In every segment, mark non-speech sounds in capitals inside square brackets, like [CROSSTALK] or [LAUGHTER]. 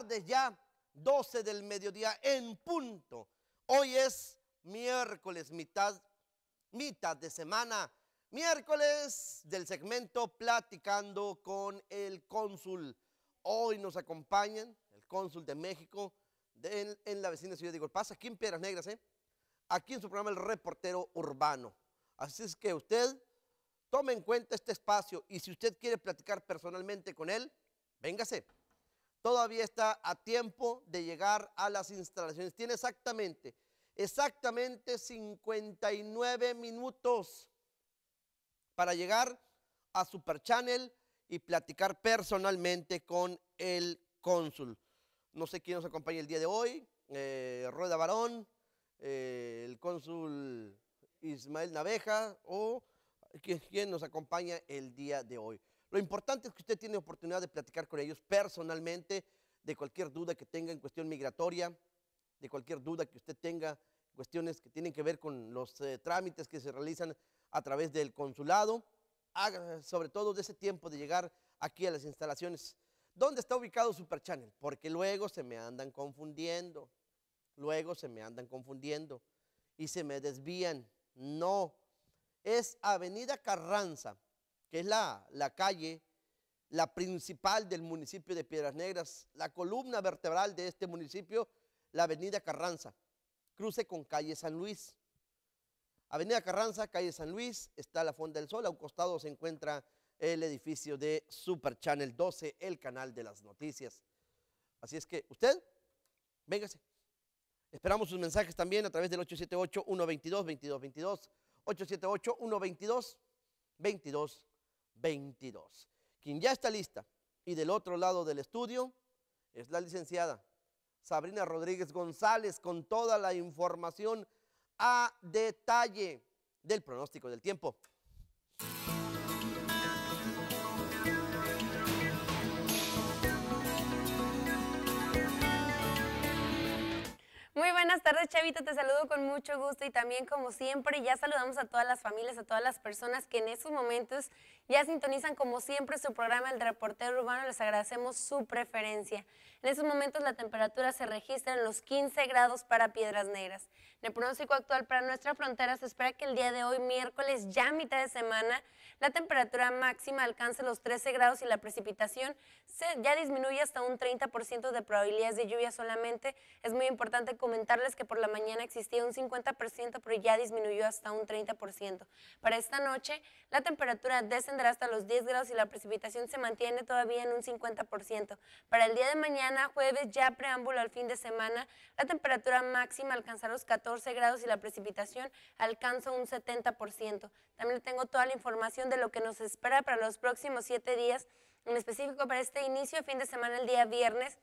tarde ya, 12 del mediodía en punto. Hoy es miércoles, mitad, mitad de semana, miércoles del segmento Platicando con el cónsul. Hoy nos acompañan el cónsul de México de- en, la vecina ciudad de Golpaz, aquí en Piedras Negras, ¿eh? aquí en su programa El Reportero Urbano. Así es que usted tome en cuenta este espacio y si usted quiere platicar personalmente con él, véngase. Todavía está a tiempo de llegar a las instalaciones. Tiene exactamente, exactamente 59 minutos para llegar a Super Channel y platicar personalmente con el cónsul. No sé quién nos acompaña el día de hoy, eh, Rueda Barón, eh, el cónsul Ismael Naveja o quién nos acompaña el día de hoy. Lo importante es que usted tiene oportunidad de platicar con ellos personalmente de cualquier duda que tenga en cuestión migratoria, de cualquier duda que usted tenga, cuestiones que tienen que ver con los eh, trámites que se realizan a través del consulado, sobre todo de ese tiempo de llegar aquí a las instalaciones. ¿Dónde está ubicado Super Channel? Porque luego se me andan confundiendo, luego se me andan confundiendo y se me desvían. No, es Avenida Carranza, que es la, la calle, la principal del municipio de Piedras Negras, la columna vertebral de este municipio, la Avenida Carranza, cruce con calle San Luis. Avenida Carranza, calle San Luis, está la Fonda del Sol, a un costado se encuentra el edificio de Super Channel 12, el canal de las noticias. Así es que usted, véngase. Esperamos sus mensajes también a través del 878-122-2222, 878-122-2222. Quien ya está lista y del otro lado del estudio es la licenciada Sabrina Rodríguez González con toda la información a detalle del pronóstico del tiempo. Muy buenas tardes, Chavita. Te saludo con mucho gusto y también, como siempre, ya saludamos a todas las familias, a todas las personas que en estos momentos ya sintonizan, como siempre, su programa El Reportero Urbano. Les agradecemos su preferencia. En estos momentos la temperatura se registra en los 15 grados para Piedras Negras. En el pronóstico actual para nuestra frontera se espera que el día de hoy, miércoles, ya mitad de semana, la temperatura máxima alcance los 13 grados y la precipitación se, ya disminuye hasta un 30% de probabilidades de lluvia solamente. Es muy importante comentarles que por la mañana existía un 50%, pero ya disminuyó hasta un 30%. Para esta noche, la temperatura descenderá hasta los 10 grados y la precipitación se mantiene todavía en un 50%. Para el día de mañana, jueves, ya preámbulo al fin de semana, la temperatura máxima alcanzará los 14 grados y la precipitación alcanza un 70%. También tengo toda la información de lo que nos espera para los próximos 7 días, en específico para este inicio de fin de semana, el día viernes.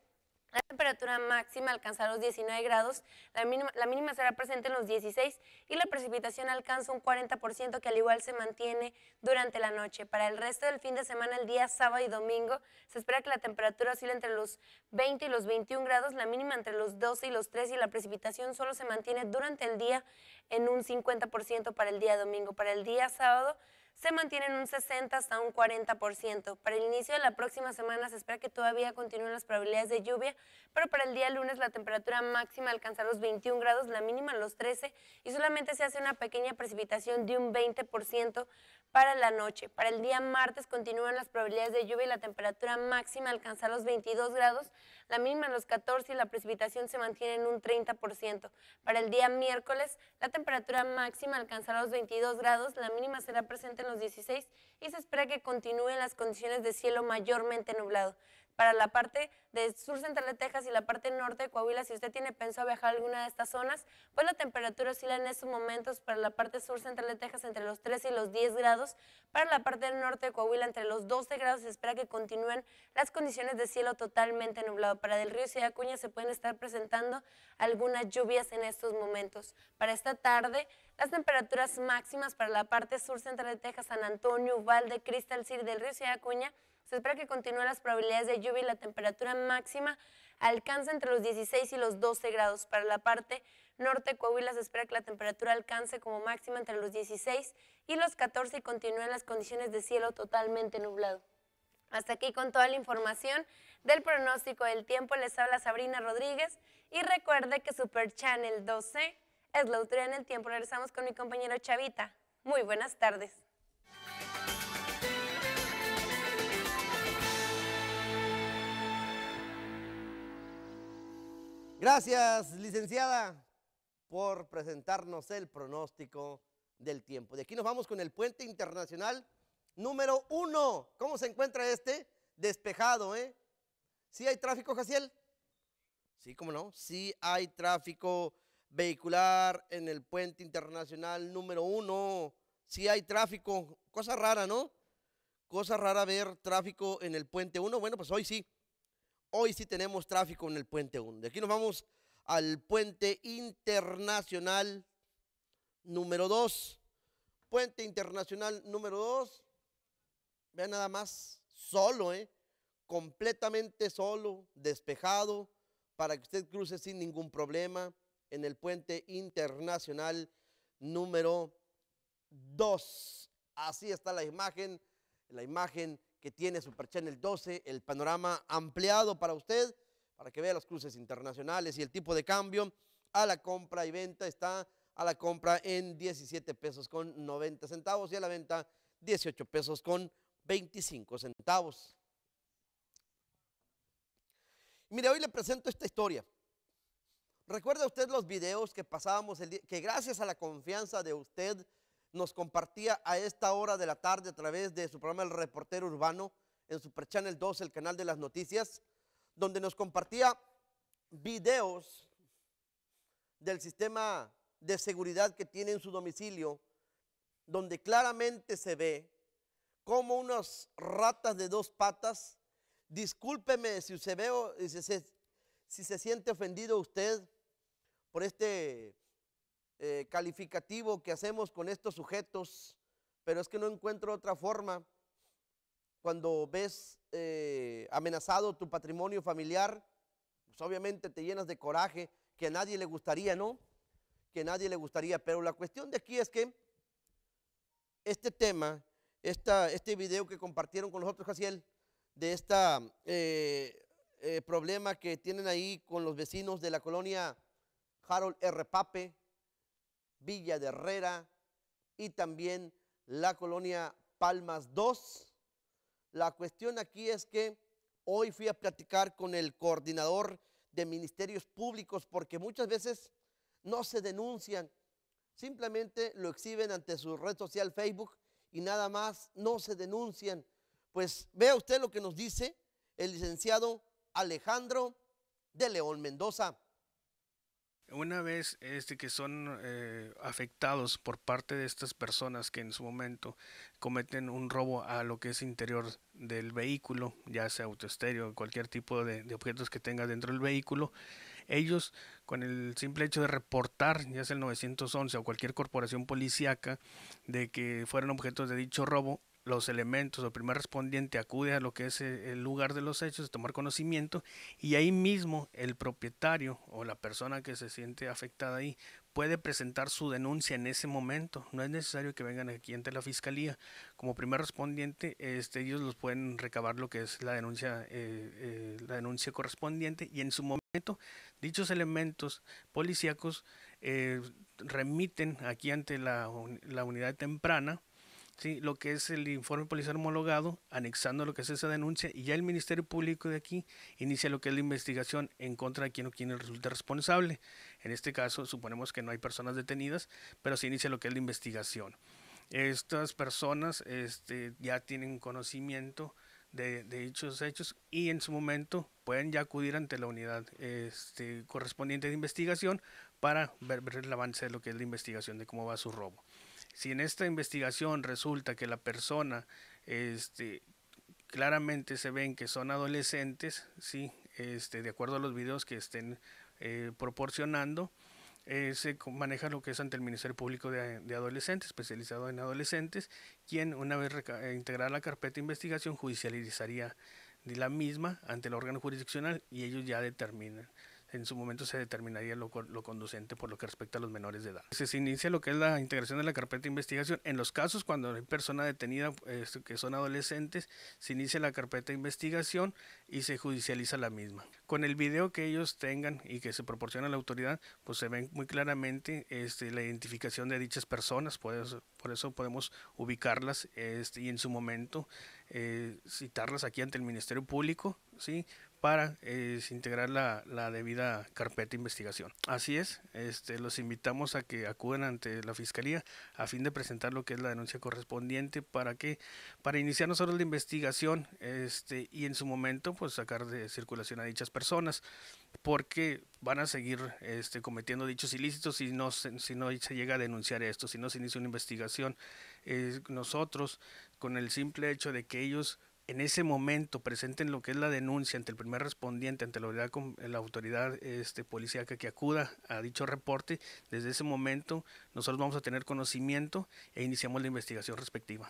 La temperatura máxima alcanzará los 19 grados, la mínima, la mínima, será presente en los 16 y la precipitación alcanza un 40% que al igual se mantiene durante la noche. Para el resto del fin de semana, el día sábado y domingo, se espera que la temperatura oscile entre los 20 y los 21 grados, la mínima entre los 12 y los 13 y la precipitación solo se mantiene durante el día en un 50% para el día domingo. Para el día sábado, se mantiene en un 60 hasta un 40%. Para el inicio de la próxima semana se espera que todavía continúen las probabilidades de lluvia, pero para el día lunes la temperatura máxima alcanzará los 21 grados, la mínima los 13 y solamente se hace una pequeña precipitación de un 20% para la noche. Para el día martes continúan las probabilidades de lluvia y la temperatura máxima alcanzará los 22 grados, la mínima los 14 y la precipitación se mantiene en un 30%. Para el día miércoles, la temperatura máxima alcanzará los 22 grados, la mínima será presente en los 16 y se espera que continúen las condiciones de cielo mayormente nublado. Para la parte de sur central de Texas y la parte norte de Coahuila, si usted tiene pensado viajar a alguna de estas zonas, pues la temperatura oscila en estos momentos para la parte sur central de Texas entre los 13 y los 10 grados, para la parte del norte de Coahuila entre los 12 grados, se espera que continúen las condiciones de cielo totalmente nublado. Para del río Ciudad Acuña se pueden estar presentando algunas lluvias en estos momentos. Para esta tarde, las temperaturas máximas para la parte sur central de Texas, San Antonio, Uvalde, Crystal City del río Ciudad Acuña, se espera que continúen las probabilidades de lluvia y la temperatura máxima alcanza entre los 16 y los 12 grados. Para la parte norte de Coahuila se espera que la temperatura alcance como máxima entre los 16 y los 14 y continúen las condiciones de cielo totalmente nublado. Hasta aquí con toda la información. del pronóstico del tiempo les habla Sabrina Rodríguez y recuerde que Super Channel 12 es la autoridad en el tiempo. Regresamos con mi compañero Chavita. Muy buenas tardes. Gracias, licenciada, por presentarnos el pronóstico del tiempo. De aquí nos vamos con el puente internacional número uno. ¿Cómo se encuentra este? Despejado, ¿eh? ¿Sí hay tráfico, Jaciel? Sí, cómo no. Sí hay tráfico vehicular en el puente internacional número uno. Sí hay tráfico. Cosa rara, ¿no? Cosa rara ver tráfico en el puente uno. Bueno, pues hoy sí. Hoy sí tenemos tráfico en el puente 1. De aquí nos vamos al puente internacional número 2. Puente internacional número 2. Vean nada más, solo, ¿eh? completamente solo, despejado, para que usted cruce sin ningún problema en el puente internacional número 2. Así está la imagen, la imagen que tiene Super Channel 12, el panorama ampliado para usted, para que vea los cruces internacionales y el tipo de cambio a la compra y venta está a la compra en 17 pesos con 90 centavos y a la venta 18 pesos con 25 centavos. Mire, hoy le presento esta historia. ¿Recuerda usted los videos que pasábamos el día, que gracias a la confianza de usted nos compartía a esta hora de la tarde a través de su programa El Reportero Urbano en Super Channel 2, el canal de las noticias, donde nos compartía videos del sistema de seguridad que tiene en su domicilio, donde claramente se ve como unas ratas de dos patas, discúlpeme si se veo, si se, si se siente ofendido usted por este eh, calificativo que hacemos con estos sujetos, pero es que no encuentro otra forma. Cuando ves eh, amenazado tu patrimonio familiar, pues obviamente te llenas de coraje, que a nadie le gustaría, ¿no? Que a nadie le gustaría. Pero la cuestión de aquí es que este tema, este video que compartieron con nosotros, Jaciel, de este problema que tienen ahí con los vecinos de la colonia Harold R. Pape, Villa de Herrera y también la colonia Palmas 2. La cuestión aquí es que hoy fui a platicar con el coordinador de ministerios públicos porque muchas veces no se denuncian, simplemente lo exhiben ante su red social Facebook y nada más no se denuncian. Pues vea usted lo que nos dice el licenciado Alejandro de León Mendoza. Una vez este, que son eh, afectados por parte de estas personas que en su momento cometen un robo a lo que es interior del vehículo, ya sea autoestéreo, cualquier tipo de, de objetos que tenga dentro del vehículo, ellos con el simple hecho de reportar, ya sea el 911 o cualquier corporación policíaca, de que fueran objetos de dicho robo, los elementos o el primer respondiente acude a lo que es eh, el lugar de los hechos, tomar conocimiento y ahí mismo el propietario o la persona que se siente afectada ahí puede presentar su denuncia en ese momento. No es necesario que vengan aquí ante la fiscalía. Como primer respondiente, este, ellos los pueden recabar lo que es la denuncia, eh, eh, la denuncia correspondiente y en su momento dichos elementos policíacos remiten aquí ante la, la unidad temprana ¿sí? lo que es el informe policial homologado, anexando lo que es esa denuncia, y ya el Ministerio Público de aquí inicia lo que es la investigación en contra de quien o quien resulte responsable. En este caso, suponemos que no hay personas detenidas, pero se inicia lo que es la investigación. Estas personas este, ya tienen conocimiento de, dichos hechos y en su momento pueden ya acudir ante la unidad este, correspondiente de investigación para ver, ver el avance de lo que es la investigación de cómo va su robo. Si en esta investigación resulta que la persona este, claramente se ven que son adolescentes, sí, este, de acuerdo a los videos que estén eh, proporcionando, eh, se maneja lo que es ante el Ministerio Público de, Adolescentes, especializado en adolescentes, quien una vez eh, integrada la carpeta de investigación judicializaría la misma ante el órgano jurisdiccional y ellos ya determinan en su momento se determinaría lo, conducente por lo que respecta a los menores de edad. Se inicia lo que es la integración de la carpeta de investigación. En los casos cuando hay persona detenida que son adolescentes, se inicia la carpeta de investigación y se judicializa la misma. Con el video que ellos tengan y que se proporciona a la autoridad, pues se ven muy claramente este, la identificación de dichas personas, por eso, por eso podemos ubicarlas este, y en su momento eh, citarlas aquí ante el Ministerio Público, ¿sí? Para eh, integrar la, debida carpeta de investigación. Así es, este, los invitamos a que acudan ante la Fiscalía a fin de presentar lo que es la denuncia correspondiente para que para iniciar nosotros la investigación este, y en su momento pues sacar de circulación a dichas personas porque van a seguir este, cometiendo dichos ilícitos si no, no se llega a denunciar esto, si no se inicia una investigación. Eh, nosotros, con el simple hecho de que ellos en ese momento presenten lo que es la denuncia ante el primer respondiente, ante la autoridad, la este, policíaca que acuda a dicho reporte, desde ese momento nosotros vamos a tener conocimiento e iniciamos la investigación respectiva.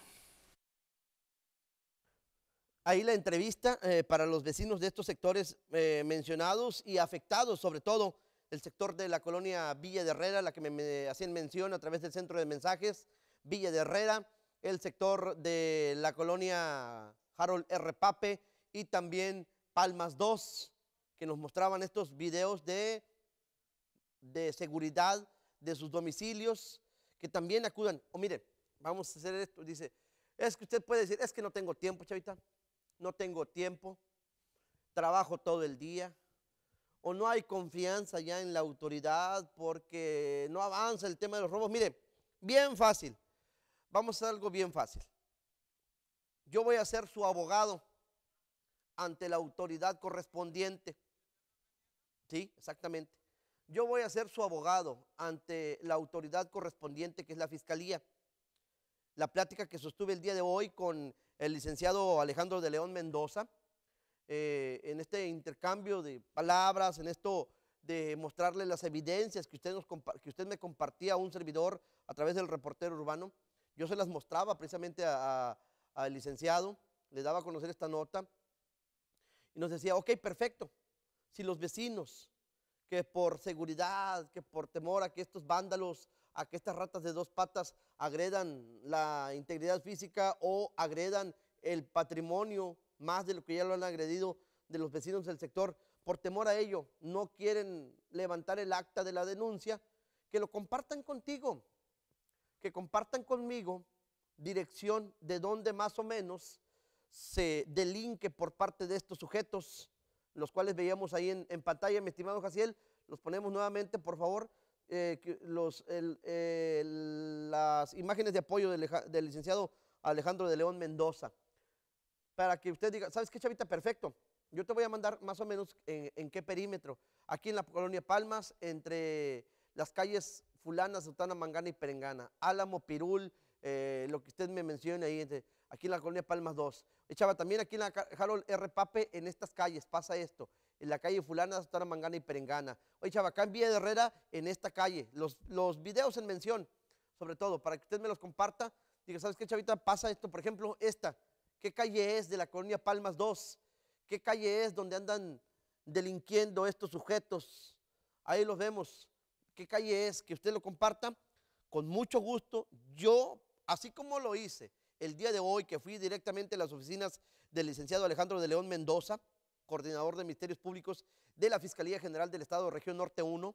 Ahí la entrevista eh, para los vecinos de estos sectores eh, mencionados y afectados, sobre todo el sector de la colonia Villa de Herrera, la que me, me hacían mención a través del centro de mensajes, Villa de Herrera, el sector de la colonia Harold R. Pape y también Palmas 2, que nos mostraban estos videos de, de seguridad de sus domicilios, que también acudan. O mire, vamos a hacer esto. Dice, es que usted puede decir, es que no tengo tiempo, chavita, no tengo tiempo, trabajo todo el día, o no hay confianza ya en la autoridad porque no avanza el tema de los robos. Mire, bien fácil. Vamos a hacer algo bien fácil yo voy a ser su abogado ante la autoridad correspondiente. Sí, exactamente. Yo voy a ser su abogado ante la autoridad correspondiente, que es la Fiscalía. La plática que sostuve el día de hoy con el licenciado Alejandro de León Mendoza, eh, en este intercambio de palabras, en esto de mostrarle las evidencias que usted, me compartía a un servidor a través del reportero urbano, yo se las mostraba precisamente a al licenciado, le daba a conocer esta nota y nos decía, ok, perfecto, si los vecinos que por seguridad, que por temor a que estos vándalos, a que estas ratas de dos patas agredan la integridad física o agredan el patrimonio más de lo que ya lo han agredido de los vecinos del sector, por temor a ello, no quieren levantar el acta de la denuncia, que lo compartan contigo, que compartan conmigo dirección de dónde más o menos se delinque por parte de estos sujetos, los cuales veíamos ahí en, pantalla, mi estimado Jaciel, los ponemos nuevamente, por favor, eh, las imágenes de apoyo del, licenciado Alejandro de León Mendoza, para que usted diga, ¿sabes qué, Chavita? Perfecto. Yo te voy a mandar más o menos en, en qué perímetro. Aquí en la colonia Palmas, entre las calles Fulana, Sultana, Mangana y Perengana, Álamo, Pirul, eh, lo que usted me menciona ahí, aquí en la colonia Palmas 2. Echaba también aquí en la Harold R. Pape, en estas calles pasa esto, en la calle Fulana, Sotana, Mangana y Perengana. Oye, chava, acá en Villa de Herrera, en esta calle, los, los videos en mención, sobre todo, para que usted me los comparta. Diga, ¿sabes qué, chavita? Pasa esto, por ejemplo, esta. ¿Qué calle es de la colonia Palmas 2? ¿Qué calle es donde andan delinquiendo estos sujetos? Ahí los vemos. ¿Qué calle es? Que usted lo comparta con mucho gusto. Yo Así como lo hice el día de hoy, que fui directamente a las oficinas del licenciado Alejandro de León Mendoza, coordinador de Ministerios Públicos de la Fiscalía General del Estado Región Norte 1.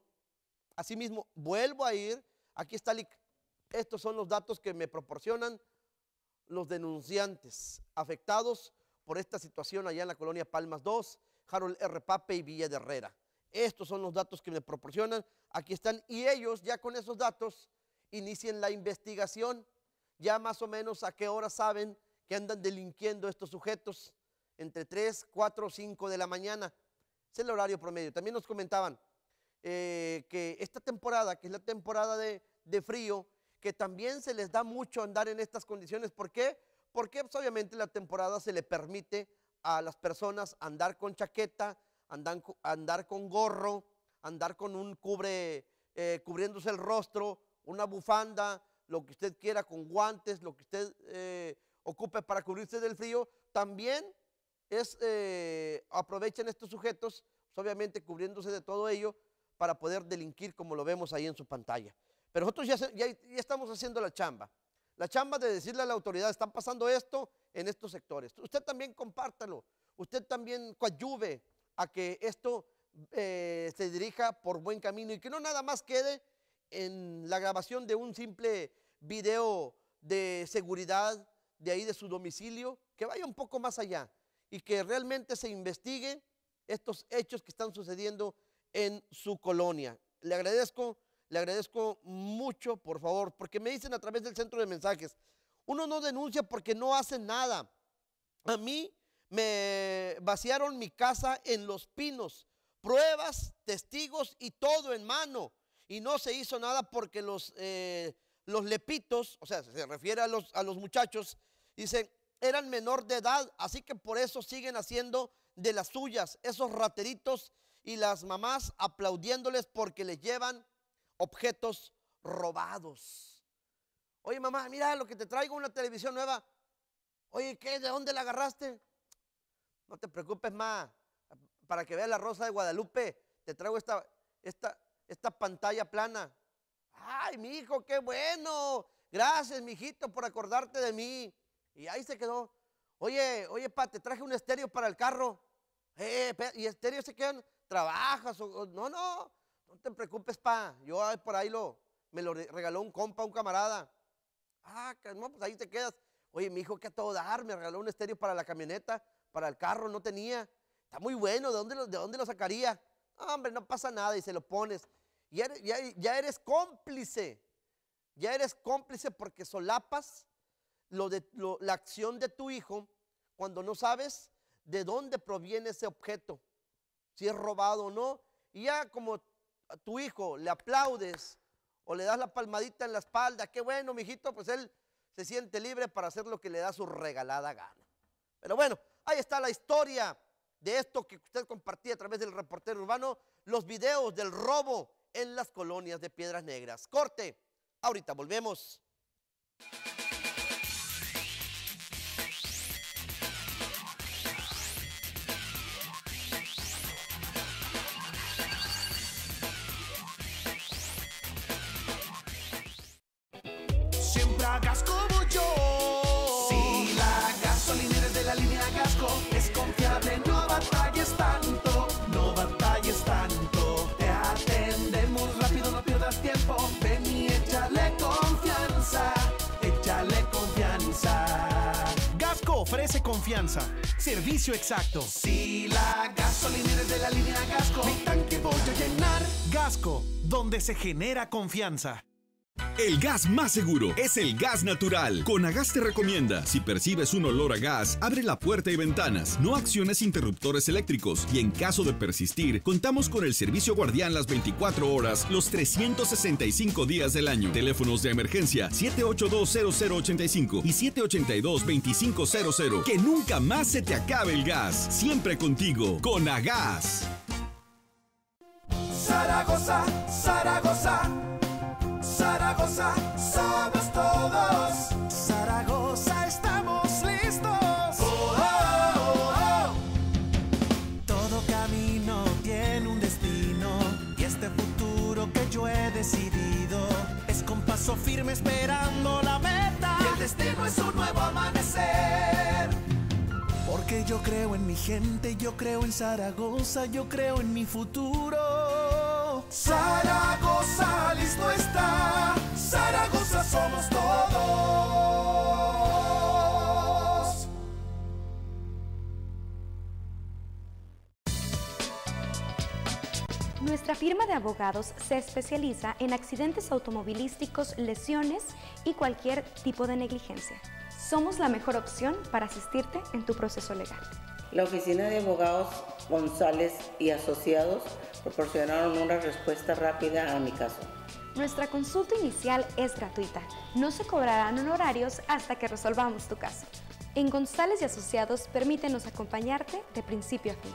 Asimismo, vuelvo a ir, aquí está, estos son los datos que me proporcionan los denunciantes afectados por esta situación allá en la colonia Palmas 2, Harold R. Pape y Villa de Herrera. Estos son los datos que me proporcionan, aquí están, y ellos ya con esos datos inician la investigación ya más o menos a qué hora saben que andan delinquiendo estos sujetos, entre 3, 4 o 5 de la mañana. Es el horario promedio. También nos comentaban eh, que esta temporada, que es la temporada de, frío, que también se les da mucho andar en estas condiciones. ¿Por qué? Porque pues, obviamente la temporada se le permite a las personas andar con chaqueta, andar, con gorro, andar con un cubre, eh, cubriéndose el rostro, una bufanda, lo que usted quiera con guantes, lo que usted eh, ocupe para cubrirse del frío, también es, eh, aprovechen estos sujetos pues, obviamente cubriéndose de todo ello para poder delinquir como lo vemos ahí en su pantalla. Pero nosotros ya, ya, ya estamos haciendo la chamba. La chamba de decirle a la autoridad, están pasando esto en estos sectores. Usted también compártalo, usted también coadyuve a que esto eh, se dirija por buen camino y que no nada más quede en la grabación de un simple video de seguridad de ahí de su domicilio, que vaya un poco más allá y que realmente se investigue estos hechos que están sucediendo en su colonia. Le agradezco, le agradezco mucho, por favor, porque me dicen a través del centro de mensajes, uno no denuncia porque no hace nada. A mí me vaciaron mi casa en Los Pinos, pruebas, testigos y todo en mano. Y no se hizo nada porque los, eh, los lepitos, o sea, se refiere a los, a los muchachos, dicen, eran menor de edad, así que por eso siguen haciendo de las suyas, esos rateritos y las mamás aplaudiéndoles porque les llevan objetos robados. Oye, mamá, mira lo que te traigo, una televisión nueva. Oye, ¿qué? ¿De dónde la agarraste? No te preocupes más. Para que veas la rosa de Guadalupe, te traigo esta, esta, esta pantalla plana. Ay, mi hijo, qué bueno. Gracias, mi hijito, por acordarte de mí. Y ahí se quedó. Oye, oye, pa, te traje un estéreo para el carro. Eh, y estéreo se quedan, trabajas. O, no, no, no te preocupes, pa. Yo por ahí lo, me lo regaló un compa, un camarada. Ah, no, pues ahí te quedas. Oye, mi hijo, ¿qué a todo dar? Me regaló un estéreo para la camioneta para el carro, no tenía. Está muy bueno, ¿de dónde lo, de dónde lo sacaría? hombre, no pasa nada y se lo pones. Ya, ya, eres cómplice. Ya eres cómplice porque solapas la acción de tu hijo cuando no sabes de dónde proviene ese objeto, si es robado o no. Y ya como a tu hijo le aplaudes o le das la palmadita en la espalda, qué bueno, mijito, pues él se siente libre para hacer lo que le da su regalada gana. Pero bueno, Ahí está la historia de esto que usted compartía a través del reportero urbano, los videos del robo en las colonias de Piedras Negras. Corte, ahorita volvemos. Confianza, servicio exacto. Si la gasolina es de la línea Gasco, mi tanque voy a llenar. Gasco, donde se genera confianza. El gas más seguro es el gas natural. Conagas te recomienda, si percibes un olor a gas, abre la puerta y ventanas, no acciones interruptores eléctricos y en caso de persistir, contamos con el servicio guardián las 24 horas, los 365 días del año. Teléfonos de emergencia 7820085 y 782-2500. Que nunca más se te acabe el gas. Siempre contigo, Conagas. Zaragoza, Zaragoza Zaragoza somos todos. Zaragoza estamos listos. Oh, oh, oh, Todo camino tiene un destino y este futuro que yo he decidido es con paso firme esperando yo creo en Zaragoza, yo creo en mi futuro. Zaragoza, listo. Zaragoza somos todos. Nuestra firma de abogados se especializa en accidentes automovilísticos, lesiones y cualquier tipo de negligencia. Somos la mejor opción para asistirte en tu proceso legal. La oficina de abogados González y Asociados proporcionaron una respuesta rápida a mi caso. Nuestra consulta inicial es gratuita. No se cobrarán honorarios hasta que resolvamos tu caso. En González y Asociados permítenos acompañarte de principio a fin.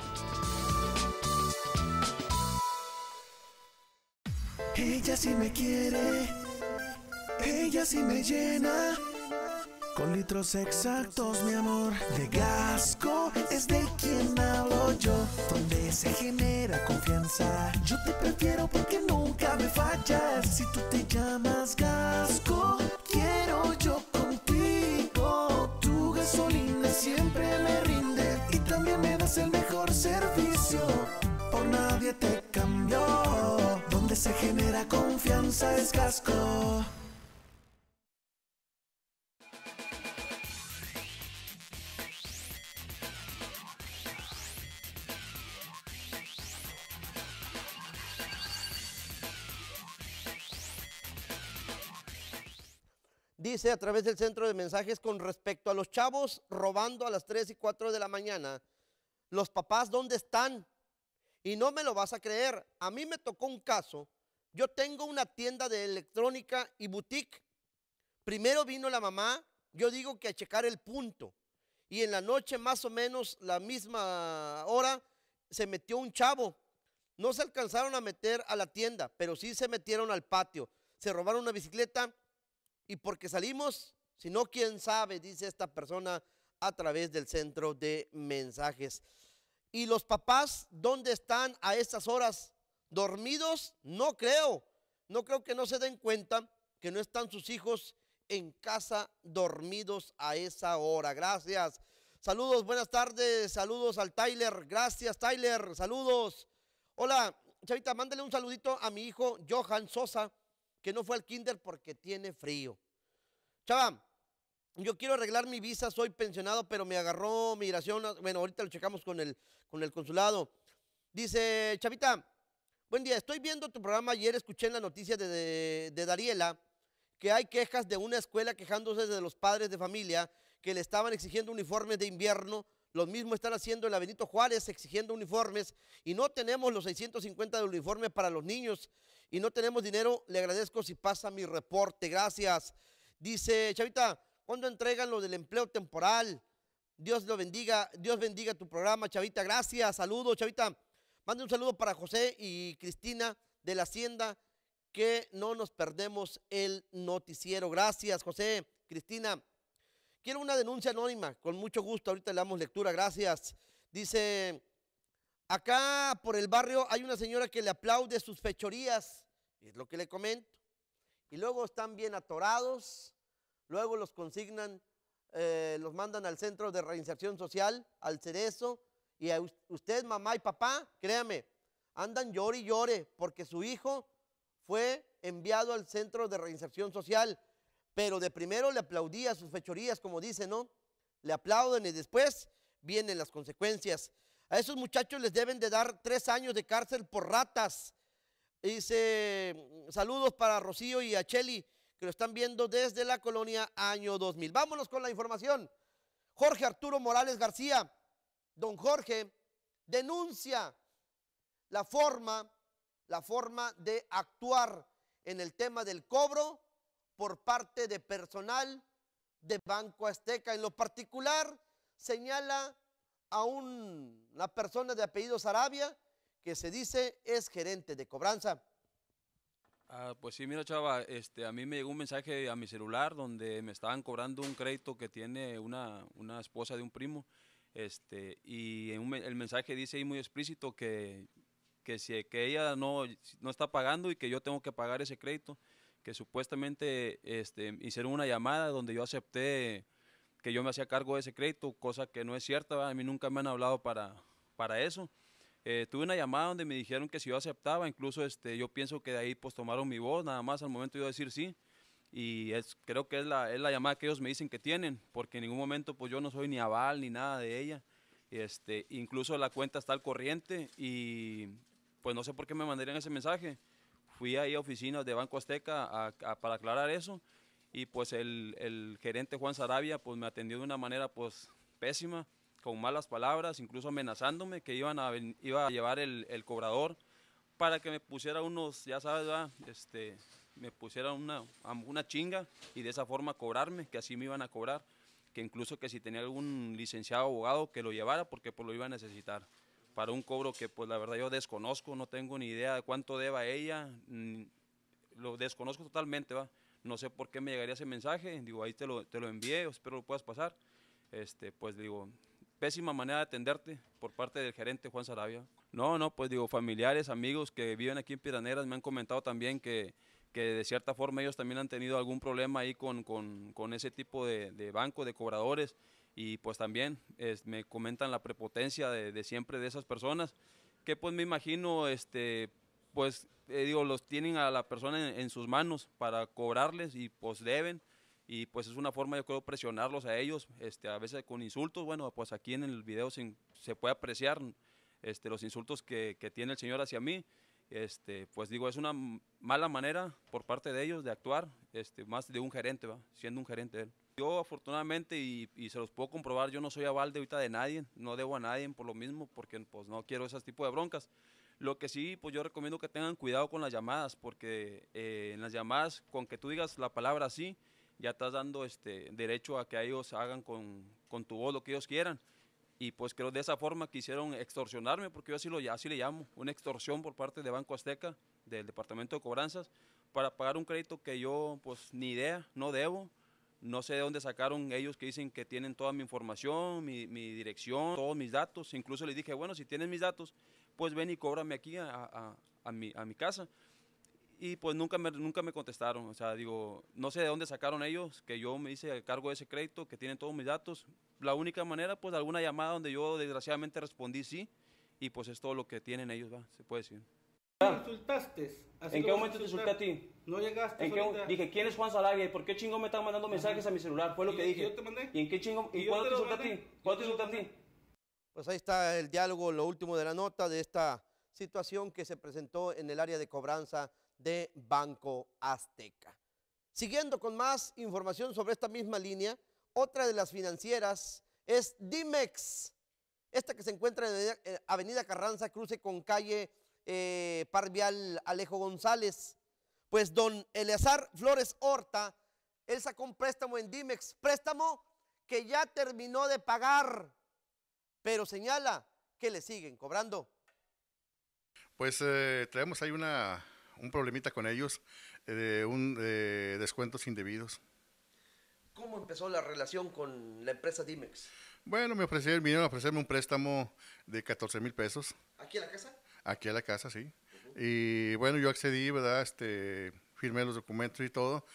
Ella sí me quiere, ella sí me llena Con litros exactos, mi amor, de Gasco es de quien hablo yo. Donde se genera confianza. Yo te prefiero porque nunca me fallas. Si tú te llamas Gasco, quiero yo contigo. Tu gasolina siempre me rinde y también me das el mejor servicio. Por nadie te cambió. Donde se genera confianza es Gasco. Dice a través del centro de mensajes con respecto a los chavos robando a las 3 y 4 de la mañana. Los papás, ¿dónde están? Y no me lo vas a creer. A mí me tocó un caso. Yo tengo una tienda de electrónica y boutique. Primero vino la mamá, yo digo que a checar el punto. Y en la noche, más o menos la misma hora, se metió un chavo. No se alcanzaron a meter a la tienda, pero sí se metieron al patio. Se robaron una bicicleta y porque salimos, si no, quién sabe, dice esta persona a través del centro de mensajes. ¿Y los papás dónde están a estas horas? ¿Dormidos? No creo. No creo que no se den cuenta que no están sus hijos en casa dormidos a esa hora. Gracias. Saludos, buenas tardes. Saludos al Tyler. Gracias, Tyler. Saludos. Hola, Chavita, mándale un saludito a mi hijo Johan Sosa, que no fue al kinder porque tiene frío. Chava, yo quiero arreglar mi visa, soy pensionado, pero me agarró migración. Bueno, ahorita lo checamos con el, con el consulado. Dice, Chavita, buen día, estoy viendo tu programa. Ayer escuché en la noticia de, de, Dariela que hay quejas de una escuela quejándose de los padres de familia que le estaban exigiendo uniformes de invierno. Los mismos están haciendo en la Benito Juárez exigiendo uniformes y no tenemos los 650 de uniformes para los niños y no tenemos dinero. Le agradezco si pasa mi reporte. Gracias. Dice, Chavita, ¿cuándo entregan lo del empleo temporal? Dios lo bendiga, Dios bendiga tu programa, Chavita. Gracias, saludos, Chavita. Mande un saludo para José y Cristina de la Hacienda, que no nos perdemos el noticiero. Gracias, José, Cristina. Quiero una denuncia anónima, con mucho gusto, ahorita le damos lectura, gracias. Dice, acá por el barrio hay una señora que le aplaude sus fechorías, es lo que le comento. Y luego están bien atorados, luego los consignan, eh, los mandan al centro de reinserción social, al cerezo, y a usted, mamá y papá, créame, andan llore y llore porque su hijo fue enviado al centro de reinserción social, pero de primero le aplaudía sus fechorías, como dice, ¿no? Le aplauden y después vienen las consecuencias. A esos muchachos les deben de dar tres años de cárcel por ratas. Dice, saludos para Rocío y a Cheli, que lo están viendo desde la colonia año 2000. Vámonos con la información. Jorge Arturo Morales García, don Jorge, denuncia la forma, la forma de actuar en el tema del cobro por parte de personal de Banco Azteca. En lo particular, señala a un- una persona de apellido Sarabia que se dice es gerente de cobranza. Ah, pues sí, mira, chava, este, a mí me llegó un mensaje a mi celular donde me estaban cobrando un crédito que tiene una, una esposa de un primo, este, y el mensaje dice ahí muy explícito que, que, si, que ella no, no está pagando y que yo tengo que pagar ese crédito, que supuestamente este, hicieron una llamada donde yo acepté que yo me hacía cargo de ese crédito, cosa que no es cierta, a mí nunca me han hablado para, para eso. Eh, tuve una llamada donde me dijeron que si yo aceptaba, incluso este, yo pienso que de ahí pues tomaron mi voz, nada más al momento de yo decir sí. Y es, creo que es la, es la llamada que ellos me dicen que tienen, porque en ningún momento pues yo no soy ni aval ni nada de ella. Este, incluso la cuenta está al corriente y pues no sé por qué me mandarían ese mensaje. Fui ahí a oficinas de Banco Azteca a- para aclarar eso y pues el, el gerente Juan Sarabia pues me atendió de una manera pues pésima, con malas palabras, incluso amenazándome que iban iba a llevar el, el cobrador para que me pusiera unos, ya sabes, este, me pusiera una, una chinga y de esa forma cobrarme, que así me iban a cobrar, que incluso que si tenía algún licenciado abogado que lo llevara porque pues lo iba a necesitar para un cobro que pues la verdad yo desconozco, no tengo ni idea de cuánto deba ella, lo desconozco totalmente, va. No sé por qué me llegaría ese mensaje, digo, ahí te lo, te lo envié, espero lo puedas pasar. Este, pues digo, pésima manera de atenderte por parte del gerente Juan Sarabia. No, no, pues digo, familiares, amigos que viven aquí en Piraneras me han comentado también que, que de cierta forma ellos también han tenido algún problema ahí con, con, con ese tipo de, de, banco, de cobradores, y pues también me comentan la prepotencia de, de, siempre de esas personas, que pues me imagino, este, pues eh, digo, los tienen a la persona en, en sus manos para cobrarles y pues deben, y pues es una forma yo creo presionarlos a ellos, este, a veces con insultos, bueno, pues aquí en el video se, se puede apreciar este, los insultos que, que, tiene el señor hacia mí, este, pues digo, es una mala manera por parte de ellos de actuar, este, más de un gerente, ¿va? siendo un gerente él. Yo afortunadamente, y, y, se los puedo comprobar, yo no soy aval de ahorita de nadie, no debo a nadie por lo mismo, porque pues no quiero ese tipo de broncas. Lo que sí, pues yo recomiendo que tengan cuidado con las llamadas, porque eh, en las llamadas, con que tú digas la palabra sí, ya estás dando este derecho a que ellos hagan con, con, tu voz lo que ellos quieran. Y pues creo de esa forma quisieron extorsionarme, porque yo así, lo, así le llamo, una extorsión por parte de Banco Azteca, del Departamento de Cobranzas, para pagar un crédito que yo pues ni idea, no debo. No sé de dónde sacaron ellos que dicen que tienen toda mi información, mi, mi dirección, todos mis datos. Incluso les dije, bueno, si tienen mis datos, pues ven y cóbrame aquí a, a, a, mi, a mi casa y pues nunca me, nunca me contestaron. O sea, digo, no sé de dónde sacaron ellos que yo me hice cargo de ese crédito, que tienen todos mis datos. La única manera, pues alguna llamada donde yo desgraciadamente respondí sí, y pues es todo lo que tienen ellos, va, se puede decir. insultaste? ¿En qué momento te insulté a ti? No llegaste. ¿En qué, dije, ¿quién es Juan Sarabia y por qué chingo me están mandando mensajes a mi celular? Fue lo que dije. Yo te mandé? ¿Y en qué chingo? ¿Y, ¿Y cuándo te insulté a ti? ¿Cuándo te insulté a ti? Pues ahí está el diálogo, lo último de la nota de esta situación que se presentó en el área de cobranza de Banco Azteca. Siguiendo con más información sobre esta misma línea, otra de las financieras es Dimex, esta que se encuentra en Avenida Carranza, cruce con calle eh, Parvial Alejo González. Pues don Eleazar Flores Horta, él sacó un préstamo en Dimex, préstamo que ya terminó de pagar, pero señala que le siguen cobrando. Pues eh, traemos ahí una, un problemita con ellos de un, de descuentos indebidos. ¿Cómo empezó la relación con la empresa Dimex? Bueno, me ofrecieron, vinieron a ofrecerme un préstamo de 14 mil pesos. ¿Aquí a la casa? Aquí a la casa, sí. Uh -huh. Y bueno, yo accedí, ¿verdad? Este, firmé los documentos y todo.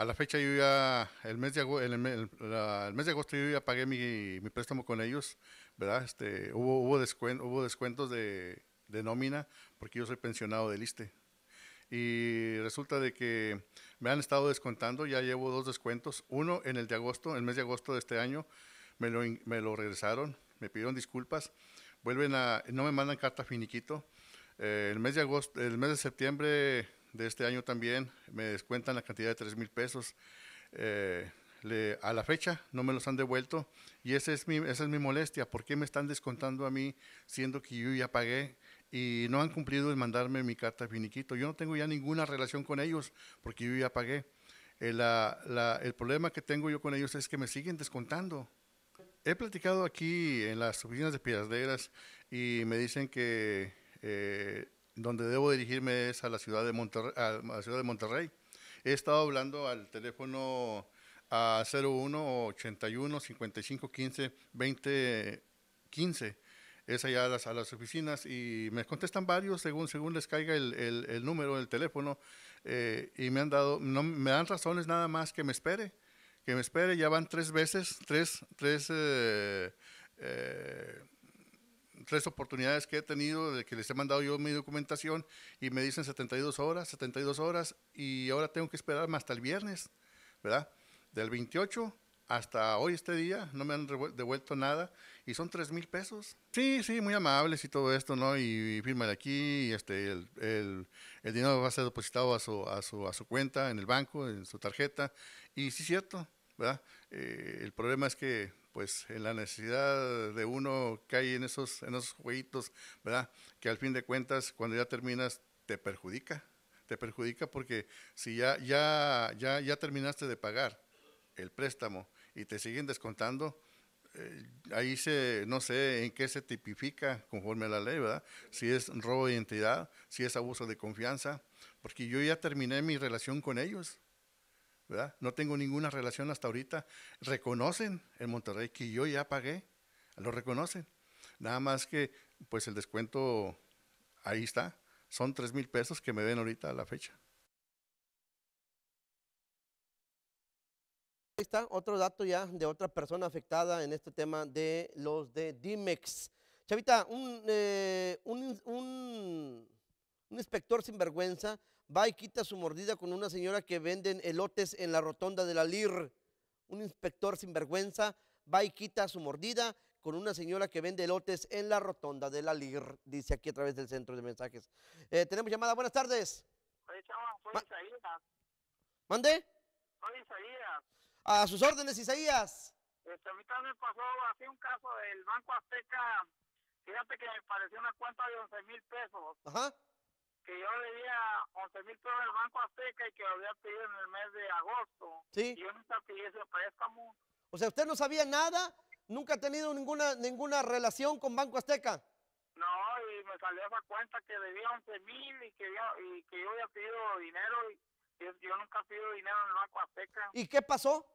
A la fecha yo ya, el mes de, agosto, el, el, mes de agosto yo ya pagué mi, mi, préstamo con ellos, ¿verdad? Este, hubo, hubo, descuen, hubo descuentos de, de nómina porque yo soy pensionado del ISTE. Y resulta de que me han estado descontando, ya llevo dos descuentos. Uno en el de agosto, el mes de agosto de este año, me lo, me lo regresaron, me pidieron disculpas. Vuelven a, no me mandan carta finiquito. Eh, el mes de agosto, el mes de septiembre de este año también me descuentan la cantidad de 3 mil pesos. Eh, le, a la fecha no me los han devuelto y esa es, mi, esa es mi molestia. ¿Por qué me están descontando a mí siendo que yo ya pagué y no han cumplido en mandarme mi carta finiquito. Yo no tengo ya ninguna relación con ellos porque yo ya pagué. El, la, la, el problema que tengo yo con ellos es que me siguen descontando. He platicado aquí en las oficinas de Piedras y me dicen que eh, donde debo dirigirme es a la ciudad de Monterrey. A la ciudad de Monterrey. He estado hablando al teléfono a 01 81 55 15 20 15 es allá a las, a las, oficinas y me contestan varios según, según les caiga el, el, número del teléfono eh, y me han dado, no, me dan razones nada más que me espere, que me espere, ya van tres veces, tres, tres, eh, eh, tres oportunidades que he tenido de que les he mandado yo mi documentación y me dicen 72 horas, 72 horas y ahora tengo que esperar hasta el viernes, ¿verdad? Del 28 hasta hoy, este día, no me han devuelto nada y son tres mil pesos. Sí, sí, muy amables y todo esto, ¿no? Y, y firman aquí, y este, el, el, el, dinero va a ser depositado a su, a, su, a su cuenta en el banco, en su tarjeta. Y sí, cierto, ¿verdad? Eh, el problema es que, pues, en la necesidad de uno que hay en esos, en esos jueguitos, ¿verdad? Que al fin de cuentas, cuando ya terminas, te perjudica. Te perjudica porque si ya, ya, ya, ya terminaste de pagar el préstamo, y te siguen descontando, eh, ahí se, no sé en qué se tipifica conforme a la ley, ¿verdad? Si es robo de identidad, si es abuso de confianza, porque yo ya terminé mi relación con ellos, No tengo ninguna relación hasta ahorita. Reconocen en Monterrey que yo ya pagué, lo reconocen. Nada más que, pues el descuento ahí está. Son tres mil pesos que me den ahorita a la fecha. Ahí está otro dato ya de otra persona afectada en este tema de los de Dimex. Chavita, un, eh, un, un, un inspector sinvergüenza va y quita su mordida con una señora que venden elotes en la rotonda de la LIR. Un inspector sinvergüenza va y quita su mordida con una señora que vende elotes en la rotonda de la LIR, dice aquí a través del centro de mensajes. Eh, tenemos llamada, buenas tardes. Oye, soy Ma- Isaías. ¿Mande? Soy Isaías. A sus órdenes, Isaías. Este, a mí también me pasó así un caso del Banco Azteca. Fíjate que me pareció una cuenta de 11 mil pesos. Ajá. Que yo debía 11 mil pesos al Banco Azteca y que lo había pedido en el mes de agosto. Sí. Y yo nunca pedí ese préstamo. O sea, usted no sabía nada, nunca ha tenido ninguna, ninguna relación con Banco Azteca. No, y me salió esa cuenta que debía 11 mil y, que yo- y que yo había pedido dinero. Y yo, yo nunca pido dinero en el Banco Azteca. ¿Y qué pasó?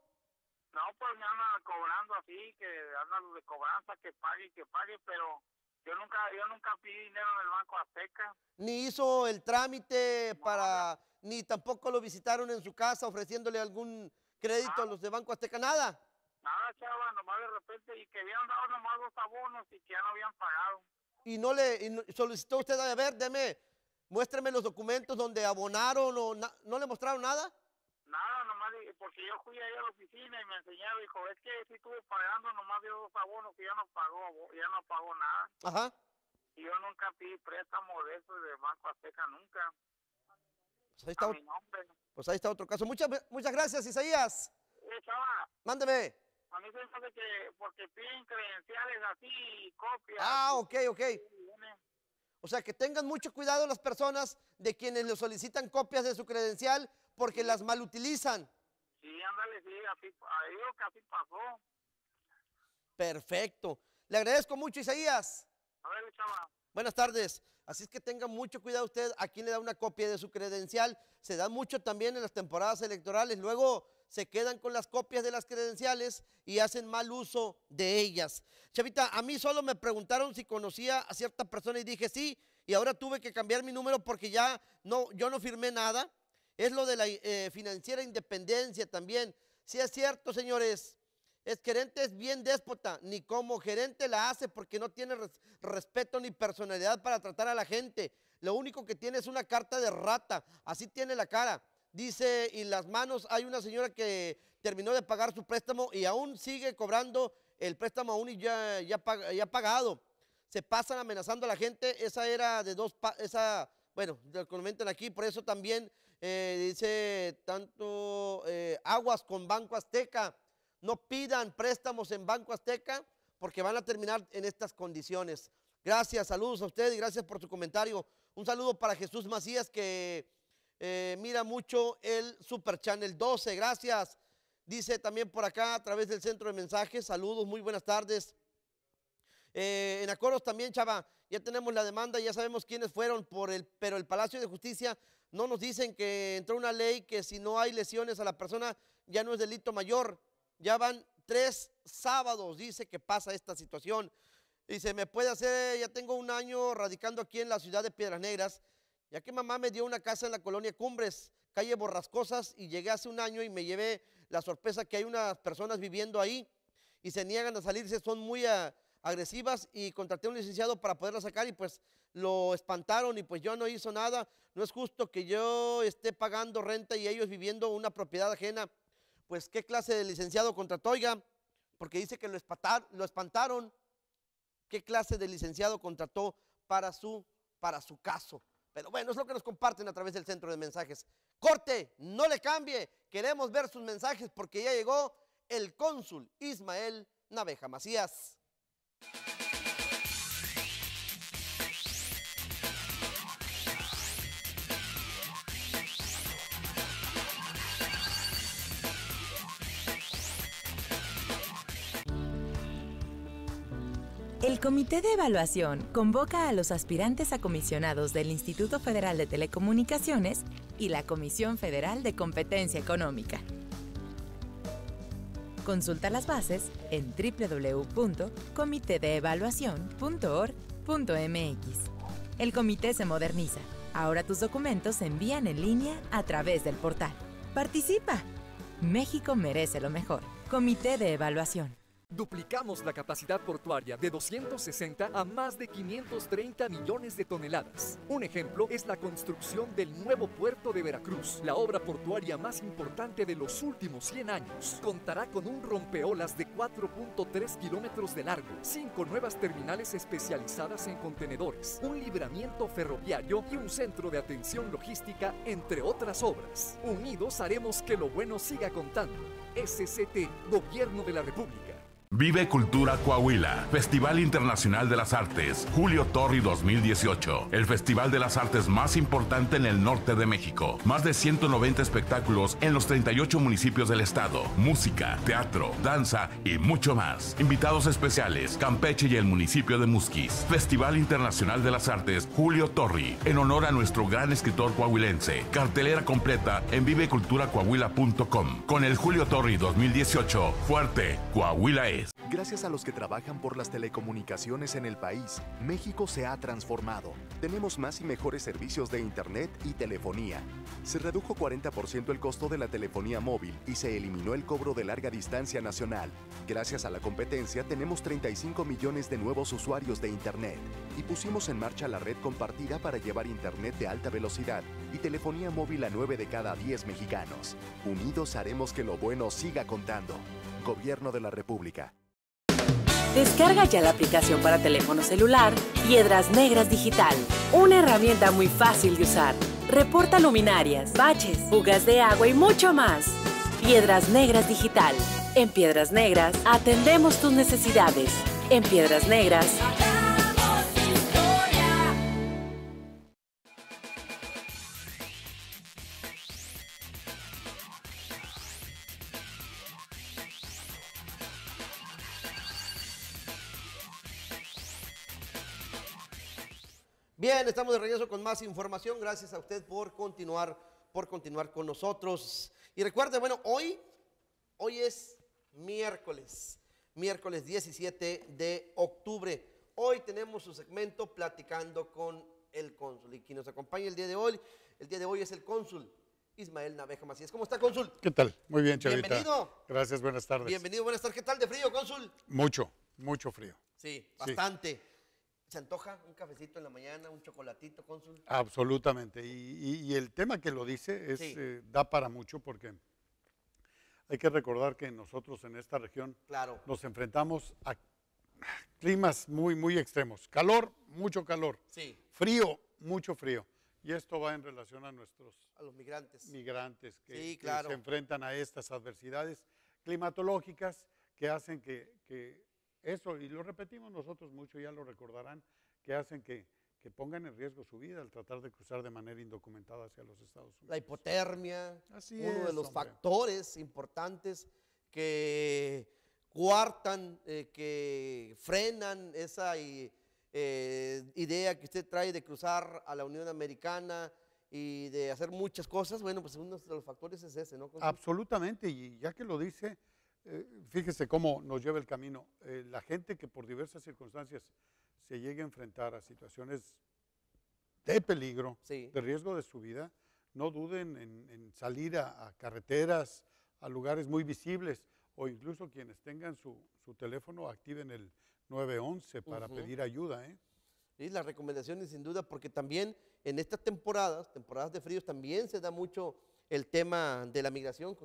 No, pues me andan cobrando así, que andan de cobranza, que pague, que pague, pero yo nunca, yo nunca pedí dinero en el Banco Azteca. Ni hizo el trámite para, ni tampoco lo visitaron en su casa ofreciéndole algún crédito a los de Banco Azteca, nada. Nada, chava, nomás de repente, y que habían dado nomás los abonos y que ya no habían pagado. Y no le y no- solicitó usted, a ver, deme, muéstreme los documentos donde abonaron o na- no le mostraron nada. Porque yo fui ahí a la oficina y me enseñaron, dijo, es que sí estuve pagando nomás de dos abonos que ya no pagó, ya no pagó nada. Ajá. Y yo nunca pedí préstamo de eso de Banco Azteca, nunca. Pues ahí está, A ot- mi nombre. pues ahí está otro caso. Muchas, muchas gracias, Isaías. Eh, chava, Mándeme. a mí se me hace que porque piden credenciales así, copias. Ah, ok, ok. O sea, que tengan mucho cuidado las personas de quienes le solicitan copias de su credencial porque las malutilizan. Sí, ándale, sí, así, así pasó. Perfecto. Le agradezco mucho, Isaías. A ver, chava. Buenas tardes. Así es que tenga mucho cuidado usted a quien le da una copia de su credencial. Se da mucho también en las temporadas electorales. Luego se quedan con las copias de las credenciales y hacen mal uso de ellas. Chavita, a mí solo me preguntaron si conocía a cierta persona y dije sí, y ahora tuve que cambiar mi número porque ya no, yo no firmé nada. Es lo de la eh, financiera independencia también. Sí es cierto, señores. Es gerente, es bien déspota, ni como gerente la hace porque no tiene res- respeto ni personalidad para tratar a la gente. Lo único que tiene es una carta de rata, así tiene la cara. Dice, y las manos, hay una señora que terminó de pagar su préstamo y aún sigue cobrando el préstamo aún y ya, ya, ya pagado. Se pasan amenazando a la gente, esa era de dos, esa, bueno, lo comentan aquí, por eso también eh, dice tanto eh, aguas con Banco Azteca. No pidan préstamos en Banco Azteca porque van a terminar en estas condiciones. Gracias, saludos a usted y gracias por su comentario. Un saludo para Jesús Macías que eh, mira mucho el Super Channel 12. Gracias. Dice también por acá a través del centro de mensajes. Saludos, muy buenas tardes. Eh, en acuerdos también, chava, ya tenemos la demanda, ya sabemos quiénes fueron, por el, pero el Palacio de Justicia no nos dicen que entró una ley que si no hay lesiones a la persona ya no es delito mayor. Ya van tres sábados, dice que pasa esta situación. Dice, me puede hacer, ya tengo un año radicando aquí en la ciudad de Piedras Negras, ya que mamá me dio una casa en la colonia Cumbres, calle Borrascosas, y llegué hace un año y me llevé la sorpresa que hay unas personas viviendo ahí y se niegan a salirse, son muy ah, agresivas y contraté a un licenciado para poderla sacar y pues lo espantaron y pues yo no hizo nada. No es justo que yo esté pagando renta y ellos viviendo una propiedad ajena. Pues qué clase de licenciado contrató, oiga, porque dice que lo, espantar- lo espantaron. ¿Qué clase de licenciado contrató para su, para su caso? Pero bueno, es lo que nos comparten a través del centro de mensajes. Corte, no le cambie. Queremos ver sus mensajes porque ya llegó el cónsul Ismael Naveja Macías. El Comité de Evaluación convoca a los aspirantes a comisionados del Instituto Federal de Telecomunicaciones y la Comisión Federal de Competencia Económica. Consulta las bases en www.comitedeevaluacion.org.mx. El comité se moderniza. Ahora tus documentos se envían en línea a través del portal. ¡Participa! México merece lo mejor. Comité de Evaluación. Duplicamos la capacidad portuaria de 260 a más de 530 millones de toneladas. Un ejemplo es la construcción del nuevo puerto de Veracruz, la obra portuaria más importante de los últimos 100 años. Contará con un rompeolas de 4.3 kilómetros de largo, cinco nuevas terminales especializadas en contenedores, un libramiento ferroviario y un centro de atención logística, entre otras obras. Unidos haremos que lo bueno siga contando. SCT, Gobierno de la República. Vive Cultura Coahuila, Festival Internacional de las Artes, Julio Torri 2018, el festival de las artes más importante en el norte de México. Más de 190 espectáculos en los 38 municipios del estado, música, teatro, danza y mucho más. Invitados especiales, Campeche y el municipio de Musquis. Festival Internacional de las Artes, Julio Torri, en honor a nuestro gran escritor coahuilense. Cartelera completa en viveculturacoahuila.com. Con el Julio Torri 2018, fuerte, Coahuila es. Gracias a los que trabajan por las telecomunicaciones en el país, México se ha transformado. Tenemos más y mejores servicios de Internet y telefonía. Se redujo 40% el costo de la telefonía móvil y se eliminó el cobro de larga distancia nacional. Gracias a la competencia tenemos 35 millones de nuevos usuarios de Internet y pusimos en marcha la red compartida para llevar Internet de alta velocidad y telefonía móvil a 9 de cada 10 mexicanos. Unidos haremos que lo bueno siga contando. Gobierno de la República. Descarga ya la aplicación para teléfono celular Piedras Negras Digital, una herramienta muy fácil de usar. Reporta luminarias, baches, fugas de agua y mucho más. Piedras Negras Digital. En Piedras Negras atendemos tus necesidades. En Piedras Negras Bien, estamos de regreso con más información. Gracias a usted por continuar, por continuar con nosotros. Y recuerde, bueno, hoy, hoy es miércoles, miércoles 17 de octubre. Hoy tenemos su segmento platicando con el cónsul. Y quien nos acompaña el día de hoy, el día de hoy es el cónsul Ismael Naveja Macías. ¿Cómo está, cónsul? ¿Qué tal? Muy bien, Chavita. Bienvenido. Gracias, buenas tardes. Bienvenido, buenas tardes. ¿Qué tal de frío, cónsul? Mucho, mucho frío. Sí, bastante. ¿Se antoja un cafecito en la mañana, un chocolatito, cónsul? Absolutamente. Y, y- y el tema que lo dice es, Sí. eh, da para mucho porque hay que recordar que nosotros en esta región Claro. nos enfrentamos a climas muy, muy extremos. Calor, mucho calor. Sí. Frío, mucho frío. Y esto va en relación a nuestros A los migrantes. migrantes que, Sí, que claro. se enfrentan a estas adversidades climatológicas que hacen que, que eso, y lo repetimos nosotros mucho, ya lo recordarán, que hacen que, que pongan en riesgo su vida al tratar de cruzar de manera indocumentada hacia los Estados Unidos. La hipotermia, Así uno de es, los hombre. factores importantes que coartan, eh, que frenan esa i- eh, idea que usted trae de cruzar a la Unión Americana y de hacer muchas cosas. Bueno, pues uno de los factores es ese, ¿no? Absolutamente, y ya que lo dice, eh, fíjese cómo nos lleva el camino. Eh, la gente que por diversas circunstancias se llegue a enfrentar a situaciones de peligro, Sí. de riesgo de su vida, no duden en, en salir a, a carreteras, a lugares muy visibles, o incluso quienes tengan su, su teléfono activen el 911 para Ujú. pedir ayuda. ¿eh? Sí, las recomendaciones sin duda, porque también en estas temporadas, temporadas de fríos, también se da mucho el tema de la migración.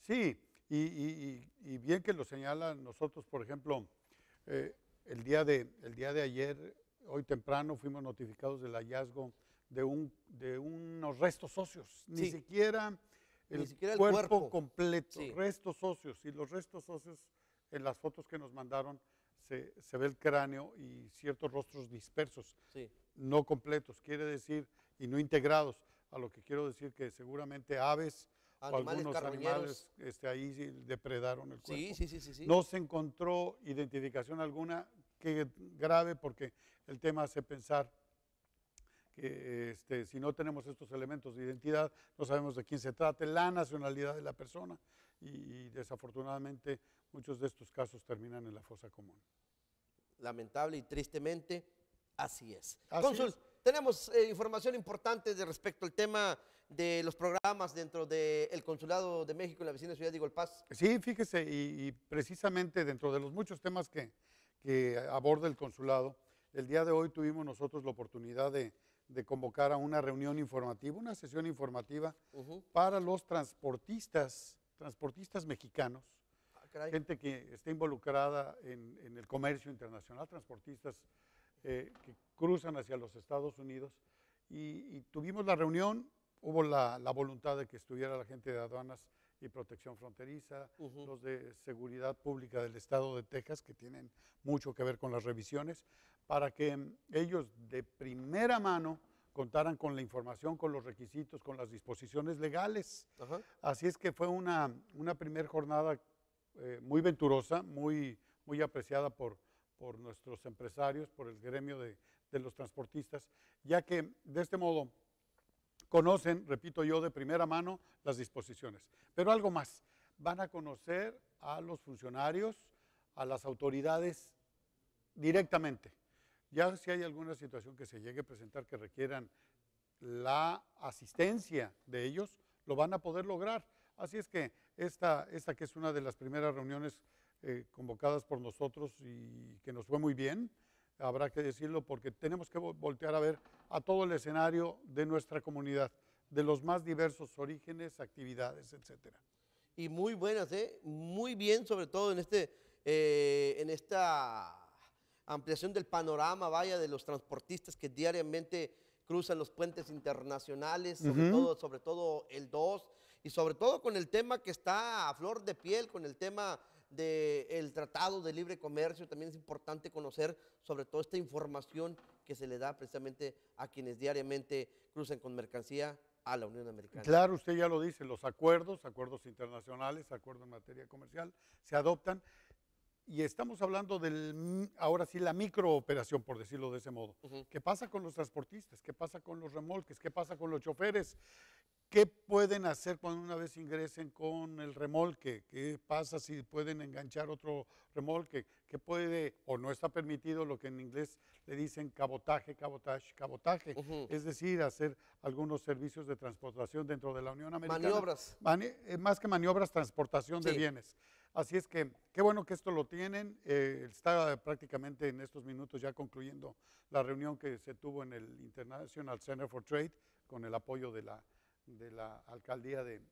Sí, y, y- y- y bien que lo señalan nosotros, por ejemplo, eh, el, día de, el día de ayer, hoy temprano, fuimos notificados del hallazgo de, un, de unos restos óseos, ni Sí. siquiera el, Ni siquiera el cuerpo, cuerpo. completo, Sí. restos óseos, y los restos óseos en las fotos que nos mandaron se, se ve el cráneo y ciertos rostros dispersos, Sí. no completos, quiere decir, y no integrados, a lo que quiero decir que seguramente aves Animales algunos animales este, ahí depredaron el cuerpo. Sí, sí, sí, sí, sí. No se encontró identificación alguna qué grave, porque el tema hace pensar que este, si no tenemos estos elementos de identidad, no sabemos de quién se trata, la nacionalidad de la persona, y, y desafortunadamente muchos de estos casos terminan en la fosa común. Lamentable y tristemente, así es. Así Cónsul, es. tenemos eh, información importante de respecto al tema de los programas dentro del Consulado de México en la vecina ciudad de Igolpaz. Sí, fíjese, y, y precisamente dentro de los muchos temas que, que aborda el consulado, el día de hoy tuvimos nosotros la oportunidad de, de convocar a una reunión informativa, una sesión informativa para los transportistas, transportistas mexicanos, caray. gente que está involucrada en, en el comercio internacional, transportistas eh, que cruzan hacia los Estados Unidos. Y, y tuvimos la reunión, hubo la, la voluntad de que estuviera la gente de aduanas y protección fronteriza, los de seguridad pública del estado de Texas, que tienen mucho que ver con las revisiones, para que mm, ellos de primera mano contaran con la información, con los requisitos, con las disposiciones legales. Así es que fue una, una primera jornada eh, muy venturosa, muy, muy apreciada por, por nuestros empresarios, por el gremio de, de los transportistas, ya que de este modo conocen, repito yo, de primera mano las disposiciones. Pero algo más, van a conocer a los funcionarios, a las autoridades directamente. Ya si hay alguna situación que se llegue a presentar que requieran la asistencia de ellos, lo van a poder lograr. Así es que esta, esta que es una de las primeras reuniones eh, convocadas por nosotros y que nos fue muy bien, habrá que decirlo porque tenemos que vo- voltear a ver a todo el escenario de nuestra comunidad, de los más diversos orígenes, actividades, etcétera. y muy buenas, ¿eh? muy bien, sobre todo en, este, eh, en esta ampliación del panorama, vaya, de los transportistas que diariamente cruzan los puentes internacionales, sobre, todo, sobre todo el 2, y sobre todo con el tema que está a flor de piel, con el tema del Tratado de Libre Comercio, también es importante conocer sobre todo esta información que se le da precisamente a quienes diariamente cruzan con mercancía a la Unión Americana. Claro, usted ya lo dice, los acuerdos, acuerdos internacionales, acuerdos en materia comercial, se adoptan y estamos hablando del, ahora sí, la microoperación, por decirlo de ese modo. ¿Qué pasa con los transportistas? ¿Qué pasa con los remolques? ¿Qué pasa con los choferes? ¿Qué pueden hacer cuando una vez ingresen con el remolque? ¿Qué pasa si pueden enganchar otro remolque? ¿Qué puede o no está permitido lo que en inglés le dicen cabotaje, cabotaje, cabotaje? Es decir, hacer algunos servicios de transportación dentro de la Unión Americana. Maniobras. Mani- eh, más que maniobras, transportación de Sí. bienes. Así es que qué bueno que esto lo tienen. eh, está prácticamente en estos minutos ya concluyendo la reunión que se tuvo en el International Center for Trade con el apoyo de la, de la alcaldía de,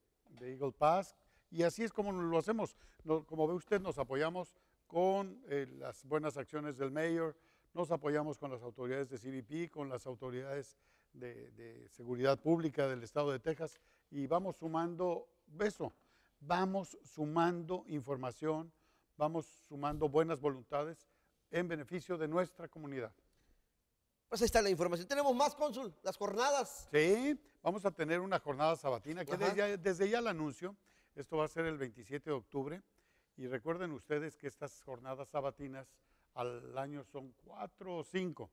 de Eagle Pass. Y así es como lo hacemos. No- como ve usted, nos apoyamos con eh, las buenas acciones del mayor, nos apoyamos con las autoridades de CBP, con las autoridades de, de seguridad pública del estado de Texas y vamos sumando eso, vamos sumando información, vamos sumando buenas voluntades en beneficio de nuestra comunidad. Pues ahí está la información. Tenemos más, cónsul, las jornadas. Sí, vamos a tener una jornada sabatina que desde ya, desde ya el anuncio, esto va a ser el 27 de octubre y recuerden ustedes que estas jornadas sabatinas al año son cuatro o cinco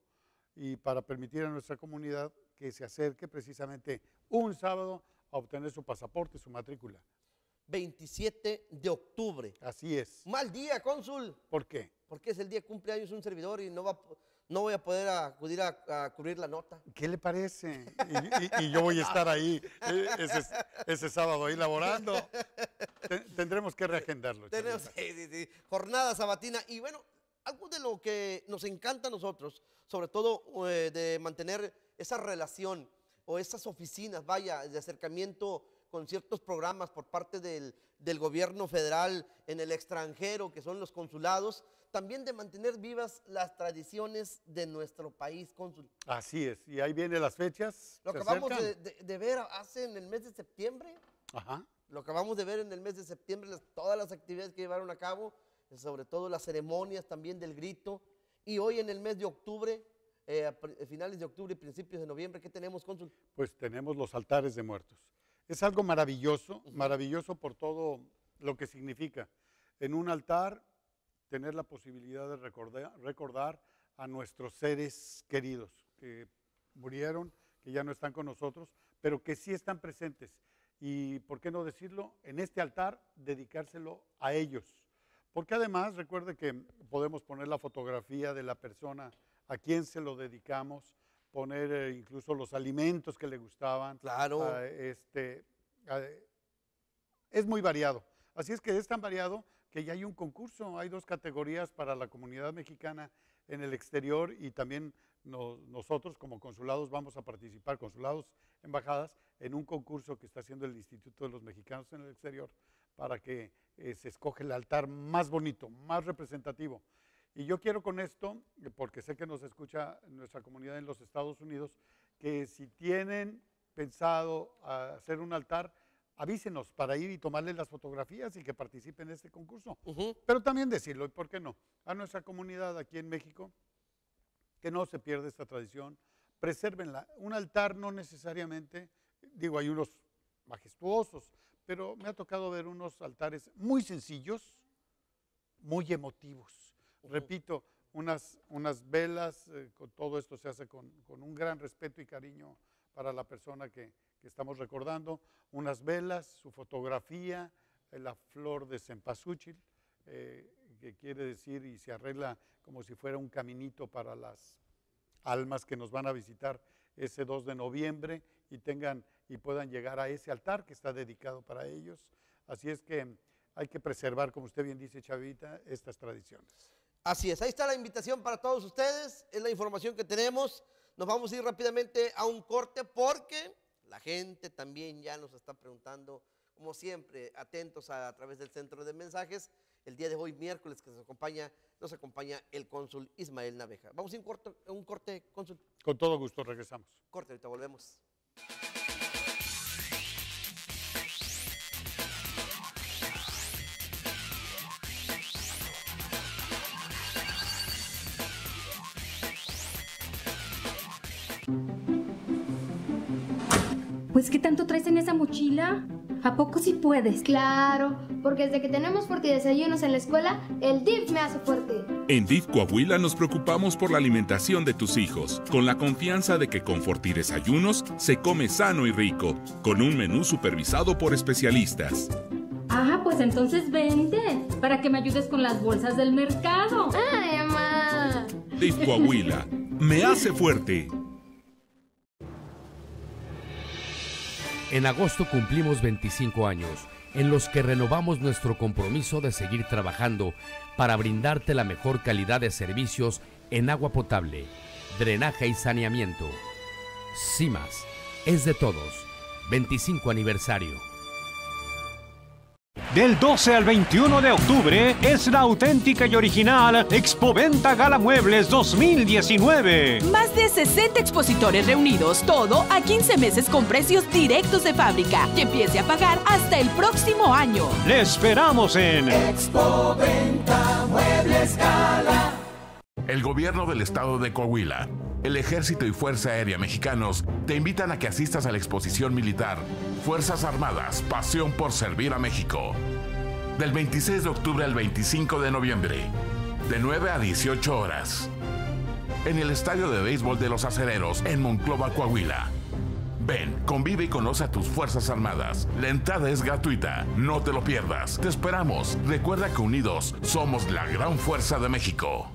y para permitir a nuestra comunidad que se acerque precisamente un sábado a obtener su pasaporte, su matrícula. 27 de octubre. Así es. Mal día, cónsul. ¿Por qué? Porque es el día de cumpleaños de un servidor y no, va, no voy a poder acudir a, a cubrir la nota. ¿Qué le parece? Y, y- y yo voy a estar ahí eh, ese, ese sábado ahí laborando. Te- tendremos que reagendarlo. Tenemos sí, sí, sí, jornada sabatina. Y bueno, algo de lo que nos encanta a nosotros, sobre todo eh, de mantener esa relación o esas oficinas, vaya, de acercamiento con ciertos programas por parte del, del gobierno federal en el extranjero, que son los consulados, también de mantener vivas las tradiciones de nuestro país, cónsul. Así es. Y ahí vienen las fechas. Lo acabamos de, de- de ver hace en el mes de septiembre. Ajá. Lo acabamos de ver en el mes de septiembre, las- todas las actividades que llevaron a cabo, eh, sobre todo las ceremonias también del grito. Y hoy en el mes de octubre, eh, a pri- finales de octubre y principios de noviembre, ¿qué tenemos, cónsul? Pues tenemos los altares de muertos. Es algo maravilloso, maravilloso por todo lo que significa. En un altar tener la posibilidad de recordar, recordar a nuestros seres queridos que murieron, que ya no están con nosotros, pero que sí están presentes. Y, ¿por qué no decirlo? En este altar, dedicárselo a ellos. Porque además, recuerde que podemos poner la fotografía de la persona a quien se lo dedicamos, poner eh, incluso los alimentos que le gustaban. Claro. ah, este, ah, es muy variado. Así es que es tan variado que ya hay un concurso, hay dos categorías para la comunidad mexicana en el exterior y también no- nosotros como consulados vamos a participar, consulados, embajadas, en un concurso que está haciendo el Instituto de los Mexicanos en el exterior para que eh, se escoge el altar más bonito, más representativo. Y yo quiero con esto, porque sé que nos escucha nuestra comunidad en los Estados Unidos, que si tienen pensado hacer un altar, avísenos para ir y tomarle las fotografías y que participen en este concurso. Pero también decirlo, ¿y por qué no? A nuestra comunidad aquí en México, que no se pierda esta tradición, presérvenla. Un altar no necesariamente, digo, hay unos majestuosos, pero me ha tocado ver unos altares muy sencillos, muy emotivos. Repito, unas, unas velas, eh, todo esto se hace con, con un gran respeto y cariño para la persona que, que estamos recordando, unas velas, su fotografía, eh, la flor de cempasúchil, eh, que quiere decir y se arregla como si fuera un caminito para las almas que nos van a visitar ese 2 de noviembre y tengan y puedan llegar a ese altar que está dedicado para ellos. Así es que hay que preservar, como usted bien dice, Chavita, estas tradiciones. Así es, ahí está la invitación para todos ustedes, es la información que tenemos. Nos vamos a ir rápidamente a un corte porque la gente también ya nos está preguntando, como siempre, atentos a, a través del centro de mensajes. El día de hoy, miércoles, que nos acompaña, nos acompaña el cónsul Ismael Naveja. Vamos a un, corto, un corte, cónsul. Con todo gusto regresamos. Corte, ahorita volvemos. Pues, ¿qué tanto traes en esa mochila? ¿A poco sí puedes? Claro, porque desde que tenemos Forti Desayunos en la escuela, el DIF me hace fuerte. En DIF Coahuila nos preocupamos por la alimentación de tus hijos, con la confianza de que con Forti Desayunos se come sano y rico, con un menú supervisado por especialistas. Ah, pues entonces vente, para que me ayudes con las bolsas del mercado. ¡Ay, mamá! DIF Coahuila, me hace fuerte. En agosto cumplimos 25 años, en los que renovamos nuestro compromiso de seguir trabajando para brindarte la mejor calidad de servicios en agua potable, drenaje y saneamiento. CIMAS es de todos. 25 aniversario. Del 12 al 21 de octubre es la auténtica y original Expoventa Gala Muebles 2019. Más de 60 expositores reunidos, todo a 15 meses con precios directos de fábrica, que empiece a pagar hasta el próximo año. Le esperamos en Expoventa Muebles Gala. El gobierno del estado de Coahuila, el ejército y Fuerza Aérea mexicanos te invitan a que asistas a la exposición militar Fuerzas Armadas, Pasión por Servir a México. Del 26 de octubre al 25 de noviembre, de 9 a 18 horas. En el Estadio de Béisbol de los Acereros, en Monclova, Coahuila. Ven, convive y conoce a tus Fuerzas Armadas. La entrada es gratuita, no te lo pierdas. Te esperamos. Recuerda que unidos somos la gran fuerza de México.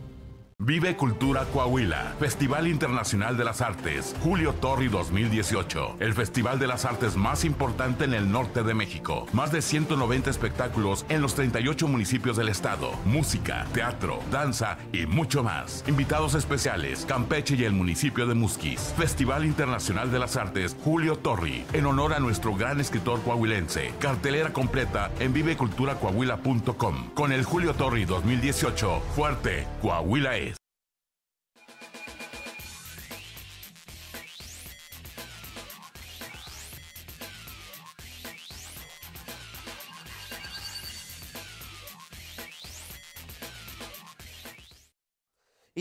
Vive Cultura Coahuila, Festival Internacional de las Artes, Julio Torri 2018, el festival de las artes más importante en el norte de México. Más de 190 espectáculos en los 38 municipios del estado, música, teatro, danza y mucho más. Invitados especiales, Campeche y el municipio de Musquis. Festival Internacional de las Artes, Julio Torri, en honor a nuestro gran escritor coahuilense. Cartelera completa en viveculturacoahuila.com. Con el Julio Torri 2018, fuerte, Coahuila es.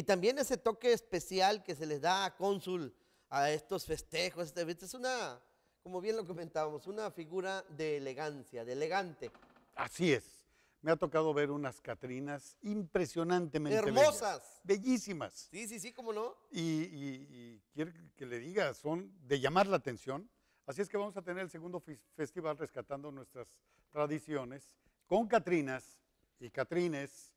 Y también ese toque especial que se les da a cónsul a estos festejos, este es una, como bien lo comentábamos, una figura de elegancia, de elegante. Así es. Me ha tocado ver unas Catrinas impresionantemente Hermosas. bellas, bellísimas. Sí, sí, sí, cómo no. Y, y- y quiero que le diga, son de llamar la atención. Así es que vamos a tener el segundo fes- festival rescatando nuestras tradiciones con Catrinas y Catrines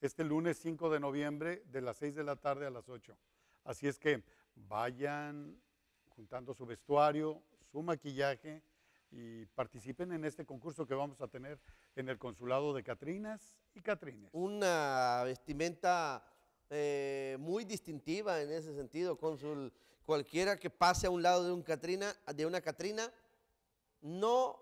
este lunes 5 de noviembre de las 6 de la tarde a las 8. Así es que vayan juntando su vestuario, su maquillaje y participen en este concurso que vamos a tener en el consulado de Catrinas y Catrines. Una vestimenta eh, muy distintiva en ese sentido, cónsul. Cualquiera que pase a un lado de, un de una Catrina no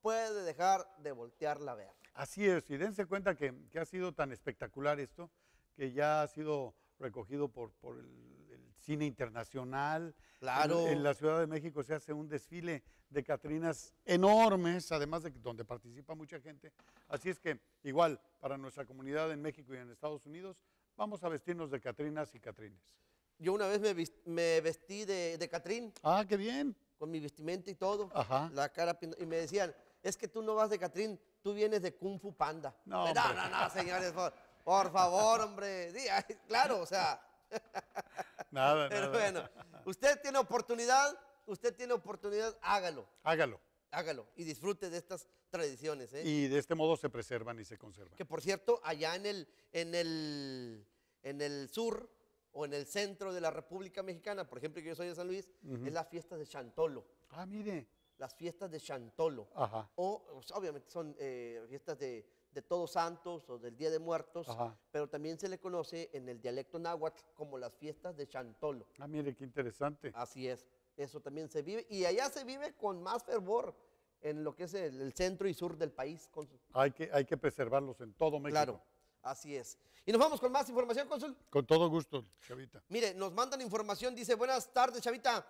puede dejar de voltearla a ver. Así es, y dense cuenta que, que ha sido tan espectacular esto, que ya ha sido recogido por, por el, el cine internacional. Claro. En, en la Ciudad de México se hace un desfile de Catrinas enormes, además de donde participa mucha gente. Así es que igual, para nuestra comunidad en México y en Estados Unidos, vamos a vestirnos de Catrinas y Catrines. Yo una vez me, me vestí de, de Catrín. Ah, qué bien. Con mi vestimenta y todo. Ajá. La cara y me decían, es que tú no vas de Catrín, tú vienes de Kung Fu Panda. No, no, hombre. no, no, señores, por, por favor, hombre. Sí, claro, o sea. [LAUGHS] Nada, Pero nada. bueno, usted tiene oportunidad, usted tiene oportunidad, hágalo, Hágalo. hágalo y disfrute de estas tradiciones. ¿eh? Y de este modo se preservan y se conservan. Que por cierto, allá en el, en el, en el sur o en el centro de la República Mexicana, por ejemplo, que yo soy de San Luis, es la fiesta de Chantolo. Ah, mire. Las fiestas de Chantolo. Ajá. O, obviamente son eh, fiestas de, de Todos Santos o del Día de Muertos, Ajá. pero también se le conoce en el dialecto náhuatl como las fiestas de Chantolo. Ah, mire, qué interesante. Así es, eso también se vive y allá se vive con más fervor en lo que es el, el centro y sur del país. Hay que, hay que preservarlos en todo México. Claro, así es. Y nos vamos con más información, cónsul. Con todo gusto, Chavita. Mire, nos mandan información, dice, buenas tardes, Chavita.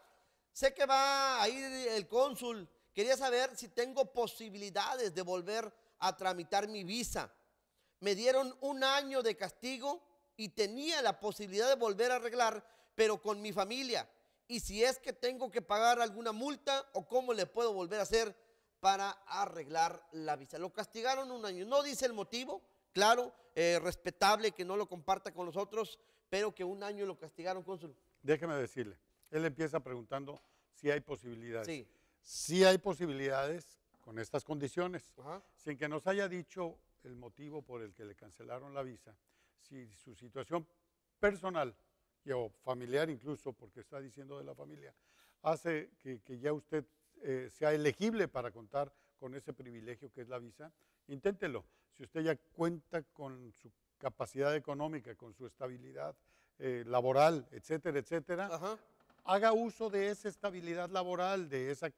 Sé que va a ir el cónsul. Quería saber si tengo posibilidades de volver a tramitar mi visa. Me dieron un año de castigo y tenía la posibilidad de volver a arreglar, pero con mi familia. Y si es que tengo que pagar alguna multa o cómo le puedo volver a hacer para arreglar la visa. Lo castigaron un año. No dice el motivo, claro, eh, respetable que no lo comparta con nosotros, pero que un año lo castigaron, cónsul. Déjeme decirle, él empieza preguntando si hay posibilidades. Sí. Sí hay posibilidades con estas condiciones. Ajá. Sin que nos haya dicho el motivo por el que le cancelaron la visa, si su situación personal o familiar incluso, porque está diciendo de la familia, hace que, que ya usted eh, sea elegible para contar con ese privilegio que es la visa, inténtelo. Si usted ya cuenta con su capacidad económica, con su estabilidad eh, laboral, etcétera, etcétera, haga uso de esa estabilidad laboral, de esa,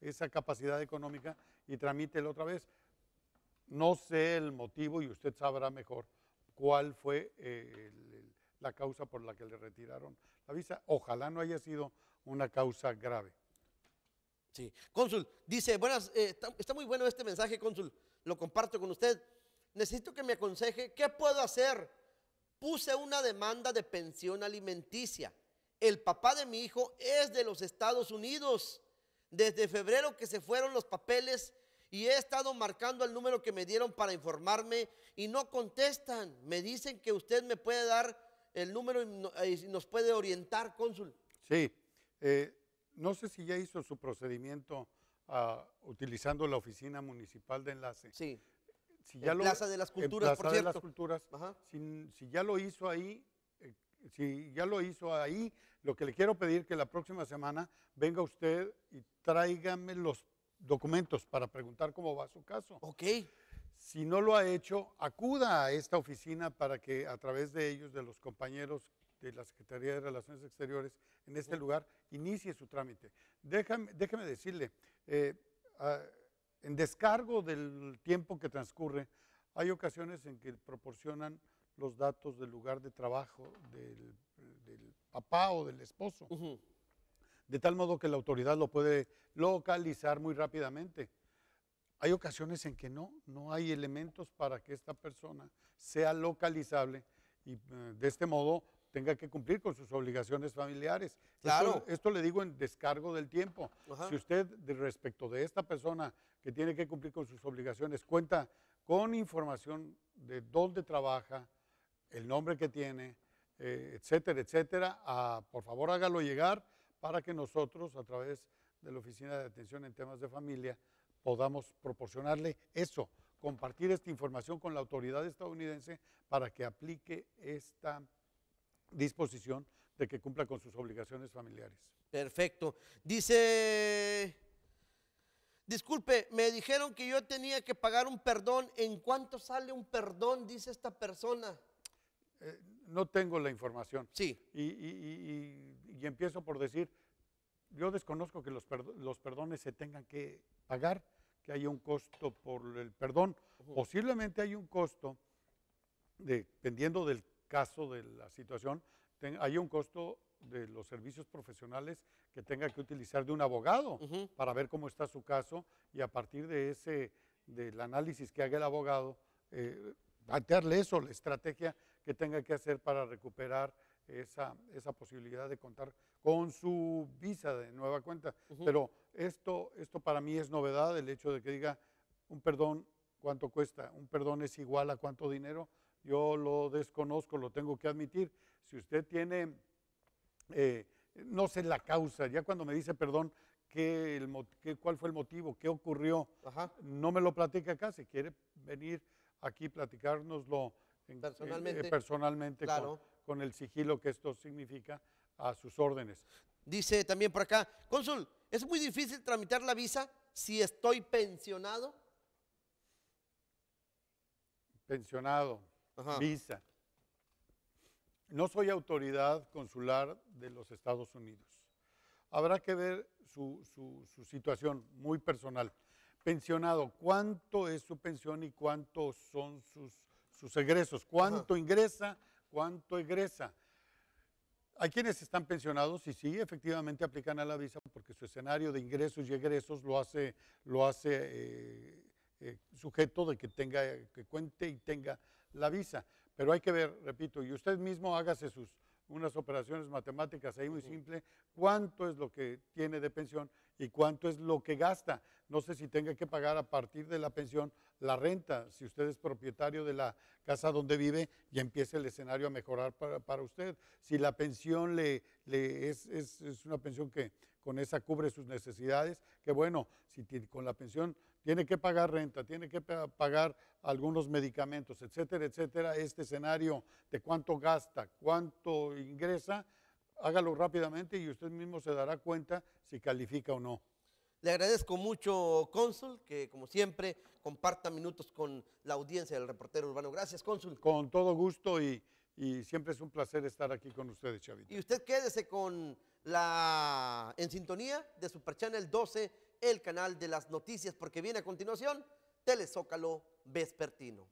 esa capacidad económica y tramítelo otra vez. No sé el motivo y usted sabrá mejor cuál fue eh, la causa por la que le retiraron la visa. Ojalá no haya sido una causa grave. Sí. Cónsul, dice, buenas, eh, está muy bueno este mensaje, cónsul. Lo comparto con usted. Necesito que me aconseje qué puedo hacer. Puse una demanda de pensión alimenticia. El papá de mi hijo es de los Estados Unidos. Desde febrero que se fueron los papeles y he estado marcando el número que me dieron para informarme y no contestan. Me dicen que usted me puede dar el número y y nos puede orientar, cónsul. Sí, eh, no sé si ya hizo su procedimiento ah, utilizando la oficina municipal de enlace. Sí. Si En Plaza de las en Culturas, por Plaza de las cierto. Culturas, si, si ya lo hizo ahí, eh, si ya lo hizo ahí, lo que le quiero pedir que la próxima semana venga usted y tráigame los documentos para preguntar cómo va su caso. Ok. Si no lo ha hecho, acuda a esta oficina para que a través de ellos, de los compañeros de la Secretaría de Relaciones Exteriores en este lugar, inicie su trámite. Déjame, déjeme decirle, eh, en descargo del tiempo que transcurre, hay ocasiones en que proporcionan los datos del lugar de trabajo del, del papá o del esposo, de tal modo que la autoridad lo puede localizar muy rápidamente. Hay ocasiones en que no, no hay elementos para que esta persona sea localizable y eh, de este modo tenga que cumplir con sus obligaciones familiares. Esto- Claro. Esto, le digo en descargo del tiempo. Ajá. Si usted de- respecto de esta persona que tiene que cumplir con sus obligaciones cuenta con información de dónde trabaja, el nombre que tiene, eh, etcétera, etcétera, por favor hágalo llegar para que nosotros a través de la Oficina de Atención en Temas de Familia podamos proporcionarle eso, compartir esta información con la autoridad estadounidense para que aplique esta disposición de que cumpla con sus obligaciones familiares. Perfecto. Dice, disculpe, me dijeron que yo tenía que pagar un perdón. ¿En cuánto sale un perdón? Dice esta persona. Eh, no tengo la información. Sí. Y, y- y- y- y empiezo por decir, yo desconozco que los, perdo- los perdones se tengan que pagar, que haya un costo por el perdón. Posiblemente hay un costo, dependiendo del caso de la situación, hay un costo de los servicios profesionales que tenga que utilizar de un abogado para ver cómo está su caso y a partir de ese, del análisis que haga el abogado, eh, plantearle eso, la estrategia que tenga que hacer para recuperar esa, esa posibilidad de contar con su visa de nueva cuenta. Pero esto, esto para mí es novedad, el hecho de que diga un perdón, ¿cuánto cuesta? Un perdón es igual a cuánto dinero. Yo lo desconozco, lo tengo que admitir. Si usted tiene, eh, no sé la causa, ya cuando me dice perdón, ¿qué el qué- ¿cuál fue el motivo? ¿Qué ocurrió? No me lo platica acá, si quiere venir aquí platicárnoslo en- en- eh, Personalmente. con- Claro. con el sigilo que esto significa a sus órdenes. Dice también por acá, cónsul, ¿es muy difícil tramitar la visa si estoy pensionado? pensionado, Ajá. visa. No soy autoridad consular de los Estados Unidos. Habrá que ver su, su- su situación muy personal. Pensionado, ¿cuánto es su pensión y cuántos son sus, sus egresos? ¿Cuánto ingresa? ¿Cuánto egresa? Hay quienes están pensionados y sí, efectivamente aplican a la visa porque su escenario de ingresos y egresos lo hace, lo hace eh, eh, sujeto de que tenga, que cuente y tenga la visa. Pero hay que ver, repito, y usted mismo hágase sus unas operaciones matemáticas ahí muy simple, cuánto es lo que tiene de pensión y cuánto es lo que gasta. No sé si tenga que pagar a partir de la pensión la renta, si usted es propietario de la casa donde vive, ya empieza el escenario a mejorar para, usted. Si la pensión le, es, es- una pensión que con esa cubre sus necesidades, que bueno, si con la pensión tiene que pagar renta, tiene que pa- pagar algunos medicamentos, etcétera, etcétera, este escenario de cuánto gasta, cuánto ingresa, hágalo rápidamente y usted mismo se dará cuenta si califica o no. Le agradezco mucho, cónsul, que como siempre comparta minutos con la audiencia del reportero urbano. Gracias, cónsul. Con todo gusto y, y siempre es un placer estar aquí con ustedes, Chavito. Y usted quédese con la en sintonía de Super Channel 12, el canal de las noticias, porque viene a continuación Telezócalo Vespertino.